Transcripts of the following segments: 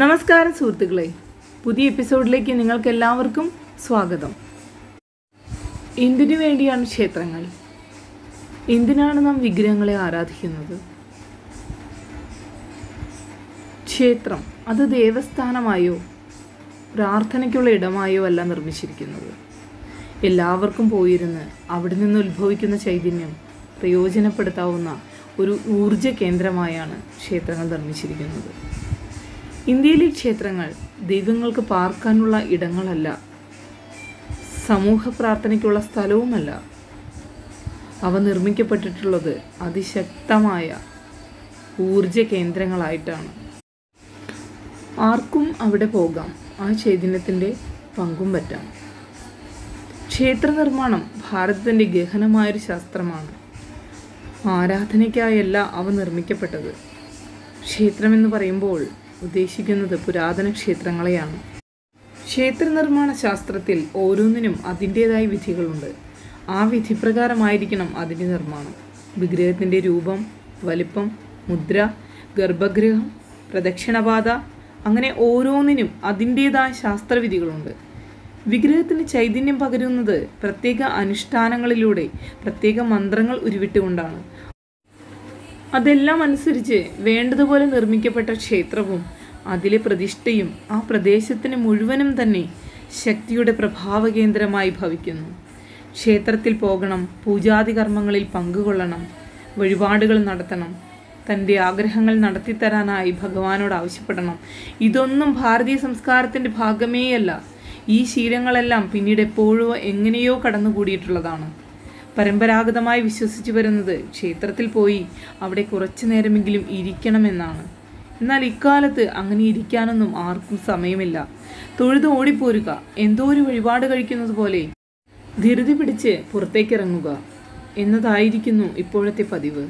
നമസ്കാരം സുഹൃത്തുക്കളെ. പുതിയ എപ്പിസോഡിലേക്ക് നിങ്ങൾക്ക് എല്ലാവർക്കും സ്വാഗതം. എന്തിനു വേണ്ടിയാണ് ക്ഷേത്രങ്ങൾ? എന്തിനാണ് നാം വിഗ്രഹങ്ങളെ ആരാധിക്കുന്നത്? ക്ഷേത്രം അത് ദേവസ്ഥാനമായോ പ്രാർത്ഥനയ്ക്കുള്ള ഇടമായോ അല്ല നിർമ്മിച്ചിരിക്കുന്നത്. എല്ലാവർക്കും പോയിരുന്ന് അവിടെ നിന്ന് ഉത്ഭവിക്കുന്ന ചൈതന്യം പ്രയോജനപ്പെടുത്താവുന്ന ഒരു ഊർജ കേന്ദ്രമായാണ് ക്ഷേത്രങ്ങൾ നിർമ്മിച്ചിരിക്കുന്നത്. ഇന്ത്യയിലെ ക്ഷേത്രങ്ങൾ ദൈവങ്ങൾക്ക് പാർക്കാനുള്ള ഇടങ്ങളല്ല സമൂഹ പ്രാർത്ഥനയ്ക്കുള്ള സ്ഥലവുമല്ല. അവ നിർമ്മിക്കപ്പെട്ടിട്ടുള്ളത് അതിശക്തമായ ഊർജ കേന്ദ്രങ്ങളായിട്ടാണ് ആർക്കും അവിടെ പോകാം ആ ചൈതന്യത്തിന്റെ പങ്കും പറ്റാം. ക്ഷേത്ര നിർമ്മാണം ഭാരതത്തിന്റെ ഗഹനമായൊരു ശാസ്ത്രമാണ്. ആരാധനയ്ക്കായല്ല അവ നിർമ്മിക്കപ്പെട്ടത്. ക്ഷേത്രമെന്ന് പറയുമ്പോൾ ഉദ്ദേശിക്കുന്നത് പുരാതന ക്ഷേത്രങ്ങളെയാണ്. ക്ഷേത്ര നിർമ്മാണ ശാസ്ത്രത്തിൽ ഓരോന്നിനും അതിന്റേതായ വിധികളുണ്ട്. ആ വിധിപ്രകാരമായിരിക്കണം അതിന്റെ നിർമ്മാണം. വിഗ്രഹത്തിന്റെ രൂപം വലിപ്പം മുദ്ര ഗർഭഗൃഹം പ്രദക്ഷിണപാത അങ്ങനെ ഓരോന്നിനും അതിന്റേതായ ശാസ്ത്രവിധികളുണ്ട്. വിഗ്രഹത്തിന് ചൈതന്യം പകരുന്നത് പ്രത്യേക അനുഷ്ഠാനങ്ങളിലൂടെ പ്രത്യേക മന്ത്രങ്ങൾ ഉരുവിട്ടുകൊണ്ടാണ്. അതെല്ലാം അനുസരിച്ച് വേണ്ടതുപോലെ നിർമ്മിക്കപ്പെട്ട ക്ഷേത്രവും അതിലെ പ്രതിഷ്ഠയും ആ പ്രദേശത്തിന് മുഴുവനും തന്നെ ശക്തിയുടെ പ്രഭാവ കേന്ദ്രമായി ഭവിക്കുന്നു. ക്ഷേത്രത്തിൽ പോകണം പൂജാതി കർമ്മങ്ങളിൽ പങ്കുകൊള്ളണം വഴിപാടുകൾ നടത്തണം തന്റെ ആഗ്രഹങ്ങൾ നടത്തിത്തരാനായി ഭഗവാനോട് ആവശ്യപ്പെടണം. ഇതൊന്നും ഭാരതീയ സംസ്കാരത്തിന്റെ ഭാഗമേയല്ല. ഈ ശീലങ്ങളെല്ലാം പിന്നീട് എപ്പോഴോ എങ്ങനെയോ കടന്നുകൂടിയിട്ടുള്ളതാണ്. പരമ്പരാഗതമായി വിശ്വസിച്ചു വരുന്നത് ക്ഷേത്രത്തിൽ പോയി അവിടെ കുറച്ചു നേരമെങ്കിലും ഇരിക്കണമെന്നാണ്. എന്നാൽ ഇക്കാലത്ത് അങ്ങനെ ഇരിക്കാനൊന്നും ആർക്കും സമയമില്ല. തൊഴുത് ഓടിപ്പോരുക എന്തോ ഒരു വഴിപാട് കഴിക്കുന്നത് പോലെ ധൃതി പിടിച്ച് പുറത്തേക്കിറങ്ങുക എന്നതായിരിക്കുന്നു ഇപ്പോഴത്തെ പതിവ്.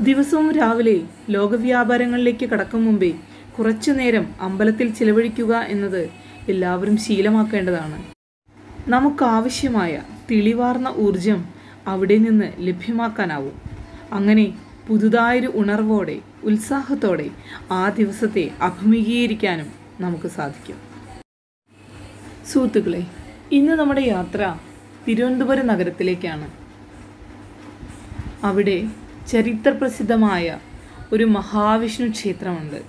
ദിവസവും രാവിലെ ലോകവ്യാപാരങ്ങളിലേക്ക് കടക്കും മുമ്പേ കുറച്ചു നേരം അമ്പലത്തിൽ ചിലവഴിക്കുക എന്നത് എല്ലാവരും ശീലമാക്കേണ്ടതാണ്. നമുക്കാവശ്യമായ തെളിവാർന്ന ഊർജം അവിടെ നിന്ന് ലഭ്യമാക്കാനാവും. അങ്ങനെ പുതുതായൊരു ഉണർവോടെ ഉത്സാഹത്തോടെ ആ ദിവസത്തെ അഭിമുഖീകരിക്കാനും നമുക്ക് സാധിക്കും. സുഹൃത്തുക്കളെ ഇന്ന് നമ്മുടെ യാത്ര തിരുവനന്തപുരം നഗരത്തിലേക്കാണ്. അവിടെ ചരിത്രപ്രസിദ്ധമായ ഒരു മഹാവിഷ്ണു ക്ഷേത്രമുണ്ട്.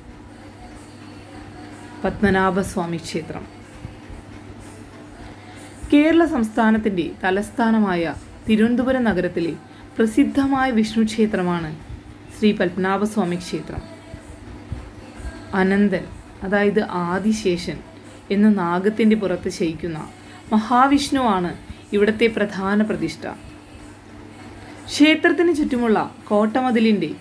പത്മനാഭസ്വാമി ക്ഷേത്രം. കേരള സംസ്ഥാനത്തിന്റെ തലസ്ഥാനമായ തിരുവനന്തപുരം നഗരത്തിലെ പ്രസിദ്ധമായ വിഷ്ണു ക്ഷേത്രമാണ് ശ്രീ പത്മനാഭസ്വാമി ക്ഷേത്രം. അനന്തൻ അതായത് ആദിശേഷൻ എന്ന നാഗത്തിന്റെ പുറത്ത് ശയിക്കുന്ന മഹാവിഷ്ണുവാണ് ഇവിടത്തെ പ്രധാന പ്രതിഷ്ഠ. ക്ഷേത്രത്തിന് ചുറ്റുമുള്ള കോട്ടമതിലിന്റെ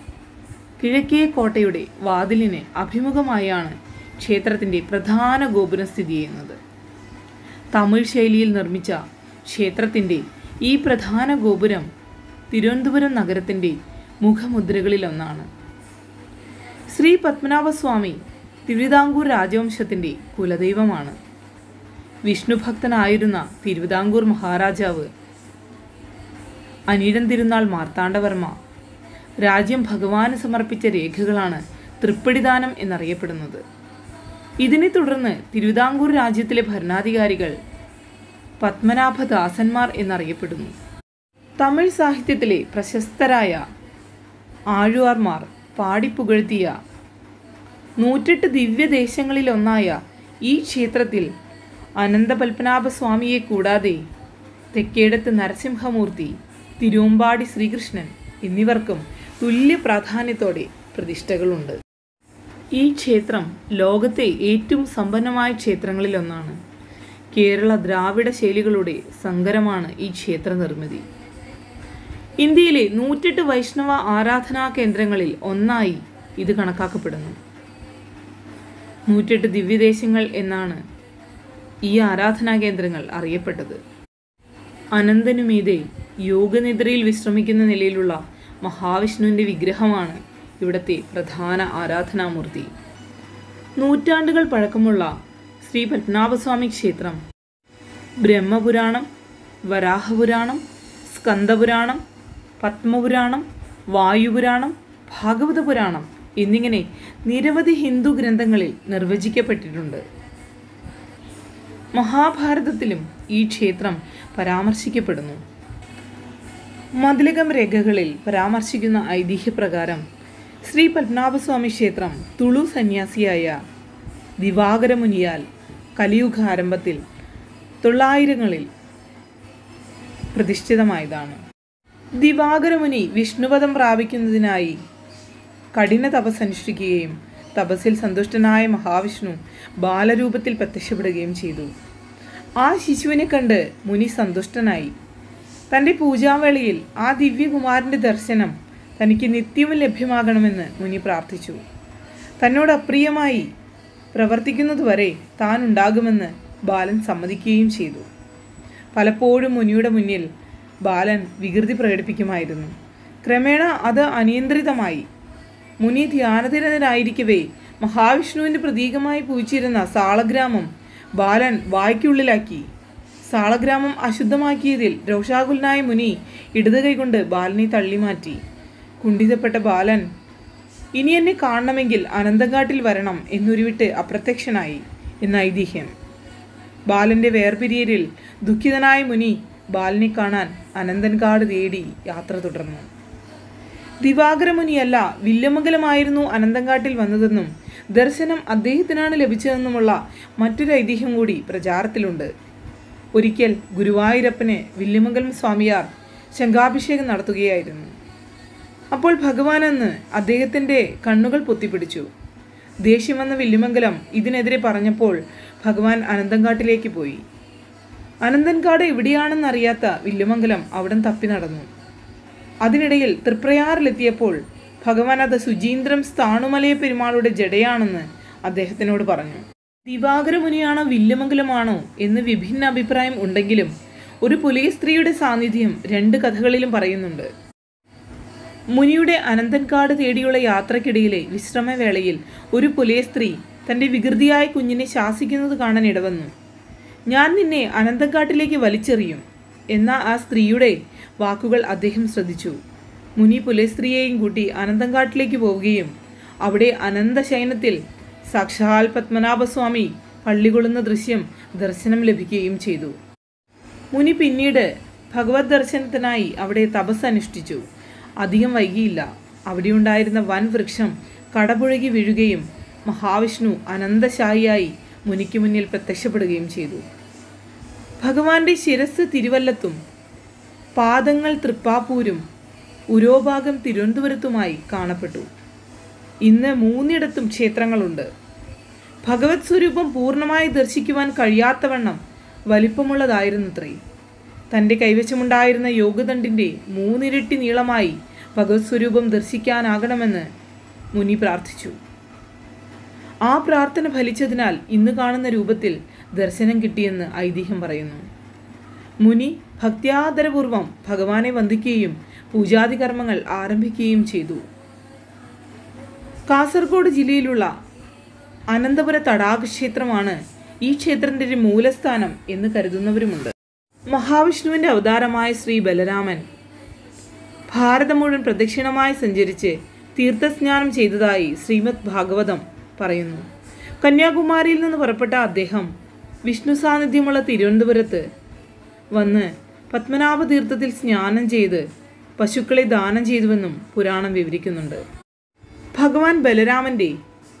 കിഴക്കേ കോട്ടയുടെ വാതിലിന് അഭിമുഖമായാണ് ക്ഷേത്രത്തിന്റെ പ്രധാന ഗോപുരം സ്ഥിതി ചെയ്യുന്നത്. തമിഴ് ശൈലിയിൽ നിർമ്മിച്ച ക്ഷേത്രത്തിന്റെ ഈ പ്രധാന ഗോപുരം തിരുവനന്തപുരം നഗരത്തിന്റെ മുഖമുദ്രകളിലൊന്നാണ്. ശ്രീ പത്മനാഭസ്വാമി തിരുവിതാംകൂർ രാജവംശത്തിന്റെ കുലദൈവമാണ്. വിഷ്ണുഭക്തനായിരുന്ന തിരുവിതാംകൂർ മഹാരാജാവ് അനിഴം തിരുനാൾ മാർത്താണ്ഡവർമ്മ രാജ്യം ഭഗവാന് സമർപ്പിച്ച രേഖകളാണ് തൃപ്പടിദാനം എന്നറിയപ്പെടുന്നത്. ഇതിനെ തുടർന്ന് തിരുവിതാംകൂർ രാജ്യത്തിലെ ഭരണാധികാരികൾ പത്മനാഭദാസന്മാർ എന്നറിയപ്പെടുന്നു. തമിഴ് സാഹിത്യത്തിലെ പ്രശസ്തരായ ആഴുവാർമാർ പാടിപ്പുകഴ്ത്തിയ നൂറ്റെട്ട് ദിവ്യദേശങ്ങളിലൊന്നായ ഈ ക്ഷേത്രത്തിൽ അനന്തപത്മനാഭസ്വാമിയെ കൂടാതെ തെക്കേടത്ത് നരസിംഹമൂർത്തി തിരുവമ്പാടി ശ്രീകൃഷ്ണൻ എന്നിവർക്കും തുല്യ പ്രാധാന്യത്തോടെ പ്രതിഷ്ഠകളുണ്ട്. ഈ ക്ഷേത്രം ലോകത്തെ ഏറ്റവും സമ്പന്നമായ ക്ഷേത്രങ്ങളിലൊന്നാണ്. കേരള ദ്രാവിഡ ശൈലികളുടെ സങ്കരമാണ് ഈ ക്ഷേത്ര നിർമ്മിതി ഇന്ത്യയിലെ നൂറ്റെട്ട് വൈഷ്ണവ ആരാധനാ കേന്ദ്രങ്ങളിൽ ഒന്നായി ഇത് കണക്കാക്കപ്പെടുന്നു. നൂറ്റെട്ട് ദിവ്യദേശങ്ങൾ എന്നാണ് ഈ ആരാധനാ കേന്ദ്രങ്ങൾ അറിയപ്പെട്ടത്. അനന്തനുമീതെ യോഗനിദ്രയിൽ വിശ്രമിക്കുന്ന നിലയിലുള്ള മഹാവിഷ്ണുവിന്റെ വിഗ്രഹമാണ് ഇവിടുത്തെ പ്രധാന ആരാധനാമൂർത്തി. നൂറ്റാണ്ടുകൾ പഴക്കമുള്ള ശ്രീ പത്മനാഭസ്വാമി ക്ഷേത്രം. ബ്രഹ്മപുരാണം വരാഹപുരാണം സ്കന്ദപുരാണം പത്മപുരാണം വായുപുരാണം ഭാഗവത പുരാണം എന്നിങ്ങനെ നിരവധി ഹിന്ദു ഗ്രന്ഥങ്ങളിൽ നിർവചിക്കപ്പെട്ടിട്ടുണ്ട്. മഹാഭാരതത്തിലും ഈ ക്ഷേത്രം പരാമർശിക്കപ്പെടുന്നു. മതിലകം രേഖകളിൽ പരാമർശിക്കുന്ന ഐതിഹ്യപ്രകാരം ശ്രീ പത്മനാഭസ്വാമി ക്ഷേത്രം തുളു സന്യാസിയായ ദിവാകരമുനിയാൽ കലിയുഗ ആരംഭത്തിൽ തൊള്ളായിരങ്ങളിൽ പ്രതിഷ്ഠിതമായതാണ്. ദിവാകരമുനി വിഷ്ണുപദം പ്രാപിക്കുന്നതിനായി കഠിന തപസ് അനുഷ്ഠിക്കുകയും തപസ്സിൽ സന്തുഷ്ടനായ മഹാവിഷ്ണു ബാലരൂപത്തിൽ പ്രത്യക്ഷപ്പെടുകയും ചെയ്തു. ആ ശിശുവിനെ കണ്ട് മുനി സന്തുഷ്ടനായി. തന്റെ പൂജാവേളയിൽ ആ ദിവ്യകുമാരന്റെ ദർശനം തനിക്ക് നിത്യവും ലഭ്യമാകണമെന്ന് മുനി പ്രാർത്ഥിച്ചു. തന്നോട് അപ്രിയമായി പ്രവർത്തിക്കുന്നതുവരെ താൻ ഉണ്ടാകുമെന്ന് ബാലൻ സമ്മതിക്കുകയും ചെയ്തു. പലപ്പോഴും മുനിയുടെ മുന്നിൽ ബാലൻ വികൃതി പ്രകടിപ്പിക്കുമായിരുന്നു. ക്രമേണ അത് അനിയന്ത്രിതമായി. മുനി ധ്യാനതിരനായിരിക്കവേ മഹാവിഷ്ണുവിന്റെ പ്രതീകമായി പൂജിച്ചിരുന്ന സാളഗ്രാമം ബാലൻ വായ്ക്കുള്ളിലാക്കി. സാളഗ്രാമം അശുദ്ധമാക്കിയതിൽ രോഷാകുലനായ മുനി ഇടത് കൈകൊണ്ട് ബാലനെ തള്ളിമാറ്റി. കുണ്ഠിതപ്പെട്ട ബാലൻ ഇനി എന്നെ കാണണമെങ്കിൽ അനന്തകാട്ടിൽ വരണം എന്നുരുവിട്ട് അപ്രത്യക്ഷനായി എന്ന ഐതിഹ്യം ബാലന്റെ വേർപിരിയലിൽ ദുഃഖിതനായ മുനി ബാലനെ കാണാൻ അനന്തൻകാട് തേടി യാത്ര തുടർന്നു. ദിവാകരമുനിയല്ല വില്ലമംഗലമായിരുന്നു അനന്തങ്കാട്ടിൽ വന്നതെന്നും ദർശനം അദ്ദേഹത്തിനാണ് ലഭിച്ചതെന്നുമുള്ള മറ്റൊരു ഐതിഹ്യം കൂടി പ്രചാരത്തിലുണ്ട്. ഒരിക്കൽ ഗുരുവായൂരപ്പന് വില്ലമംഗലം സ്വാമിയാർ ശംഖാഭിഷേകം നടത്തുകയായിരുന്നു. അപ്പോൾ ഭഗവാൻ അന്ന് അദ്ദേഹത്തിന്റെ കണ്ണുകൾ പൊത്തിപ്പിടിച്ചു. ദേഷ്യം വന്ന വില്ലുമംഗലം ഇതിനെതിരെ പറഞ്ഞപ്പോൾ ഭഗവാൻ അനന്തൻകാട്ടിലേക്ക് പോയി. അനന്തൻകാട് എവിടെയാണെന്നറിയാത്ത വില്ലുമംഗലം അവിടം തപ്പി നടന്നു. അതിനിടയിൽ തൃപ്രയാറിലെത്തിയപ്പോൾ ഭഗവാൻ അത് സുജീന്ദ്രം സ്ഥാണുമലയ പെരുമാളുടെ ജടയാണെന്ന് അദ്ദേഹത്തിനോട് പറഞ്ഞു. ദിവാകരമുനിയാണോ വില്ലുമംഗലമാണോ എന്ന് വിഭിന്ന അഭിപ്രായം ഉണ്ടെങ്കിലും ഒരു പുലിയ സ്ത്രീയുടെ സാന്നിധ്യം രണ്ട് കഥകളിലും പറയുന്നുണ്ട്. മുനിയുടെ അനന്തൻകാട് തേടിയുള്ള യാത്രക്കിടയിലെ വിശ്രമവേളയിൽ ഒരു പുലേ സ്ത്രീ തന്റെ വികൃതിയായ കുഞ്ഞിനെ ശാസിക്കുന്നത് കാണാൻ ഇടവന്നു. ഞാൻ നിന്നെ അനന്തൻകാട്ടിലേക്ക് വലിച്ചെറിയും എന്ന ആ സ്ത്രീയുടെ വാക്കുകൾ അദ്ദേഹം ശ്രദ്ധിച്ചു. മുനി പുലേ സ്ത്രീയെയും കൂട്ടി അനന്തൻകാട്ടിലേക്ക് പോവുകയും അവിടെ അനന്തശയനത്തിൽ സാക്ഷാൽ പത്മനാഭസ്വാമി പള്ളികൊള്ളുന്ന ദൃശ്യം ദർശനം ലഭിക്കുകയും ചെയ്തു. മുനി പിന്നീട് ഭഗവത് ദർശനത്തിനായി അവിടെ തപസ് അനുഷ്ഠിച്ചു. അധികം വൈകിയില്ല. അവിടെയുണ്ടായിരുന്ന വൻ വൃക്ഷം കടപുഴകി വീഴുകയും മഹാവിഷ്ണു അനന്തശായിയായി മുനിക്ക് മുന്നിൽ പ്രത്യക്ഷപ്പെടുകയും ചെയ്തു. ഭഗവാന്റെ ശിരസ് തിരുവല്ലത്തും പാദങ്ങൾ തൃപ്പാപ്പൂരും ഉരോഭാഗം തിരുവനന്തപുരത്തുമായി കാണപ്പെട്ടു. ഇന്ന് മൂന്നിടത്തും ക്ഷേത്രങ്ങളുണ്ട്. ഭഗവത് സ്വരൂപം പൂർണമായി ദർശിക്കുവാൻ കഴിയാത്തവണ്ണം വലിപ്പമുള്ളതായിരുന്നത്രേ. തന്റെ കൈവശമുണ്ടായിരുന്ന യോഗദണ്ഡിന്റെ മൂന്നിരട്ടി നീളമായി ഭഗവത് സ്വരൂപം ദർശിക്കാനാകണമെന്ന് മുനി പ്രാർത്ഥിച്ചു. ആ പ്രാർത്ഥന ഫലിച്ചതിനാൽ ഇന്ന് കാണുന്ന രൂപത്തിൽ ദർശനം കിട്ടിയെന്ന് ഐതിഹ്യം പറയുന്നു. മുനി ഭക്ത്യാദരപൂർവം ഭഗവാനെ വന്ദിക്കുകയും പൂജാതി കർമ്മങ്ങൾ ആരംഭിക്കുകയും ചെയ്തു. കാസർഗോഡ് ജില്ലയിലുള്ള അനന്തപുര തടാക ക്ഷേത്രമാണ് ഈ ക്ഷേത്രത്തിന്റെ മൂലസ്ഥാനം എന്ന് കരുതുന്നവരുമുണ്ട്. മഹാവിഷ്ണുവിന്റെ അവതാരമായ ശ്രീ ബലരാമൻ ഭാരതം മുഴുവൻ പ്രദക്ഷിണമായി സഞ്ചരിച്ച് തീർത്ഥസ്നാനം ചെയ്തതായി ശ്രീമദ് ഭാഗവതം പറയുന്നു. കന്യാകുമാരിയിൽ നിന്ന് പുറപ്പെട്ട അദ്ദേഹം വിഷ്ണു സാന്നിധ്യമുള്ള തിരുവനന്തപുരത്ത് വന്ന് പത്മനാഭ തീർത്ഥത്തിൽ സ്നാനം ചെയ്ത് പശുക്കളെ ദാനം ചെയ്തുവെന്നും പുരാണം വിവരിക്കുന്നുണ്ട്. ഭഗവാൻ ബലരാമന്റെ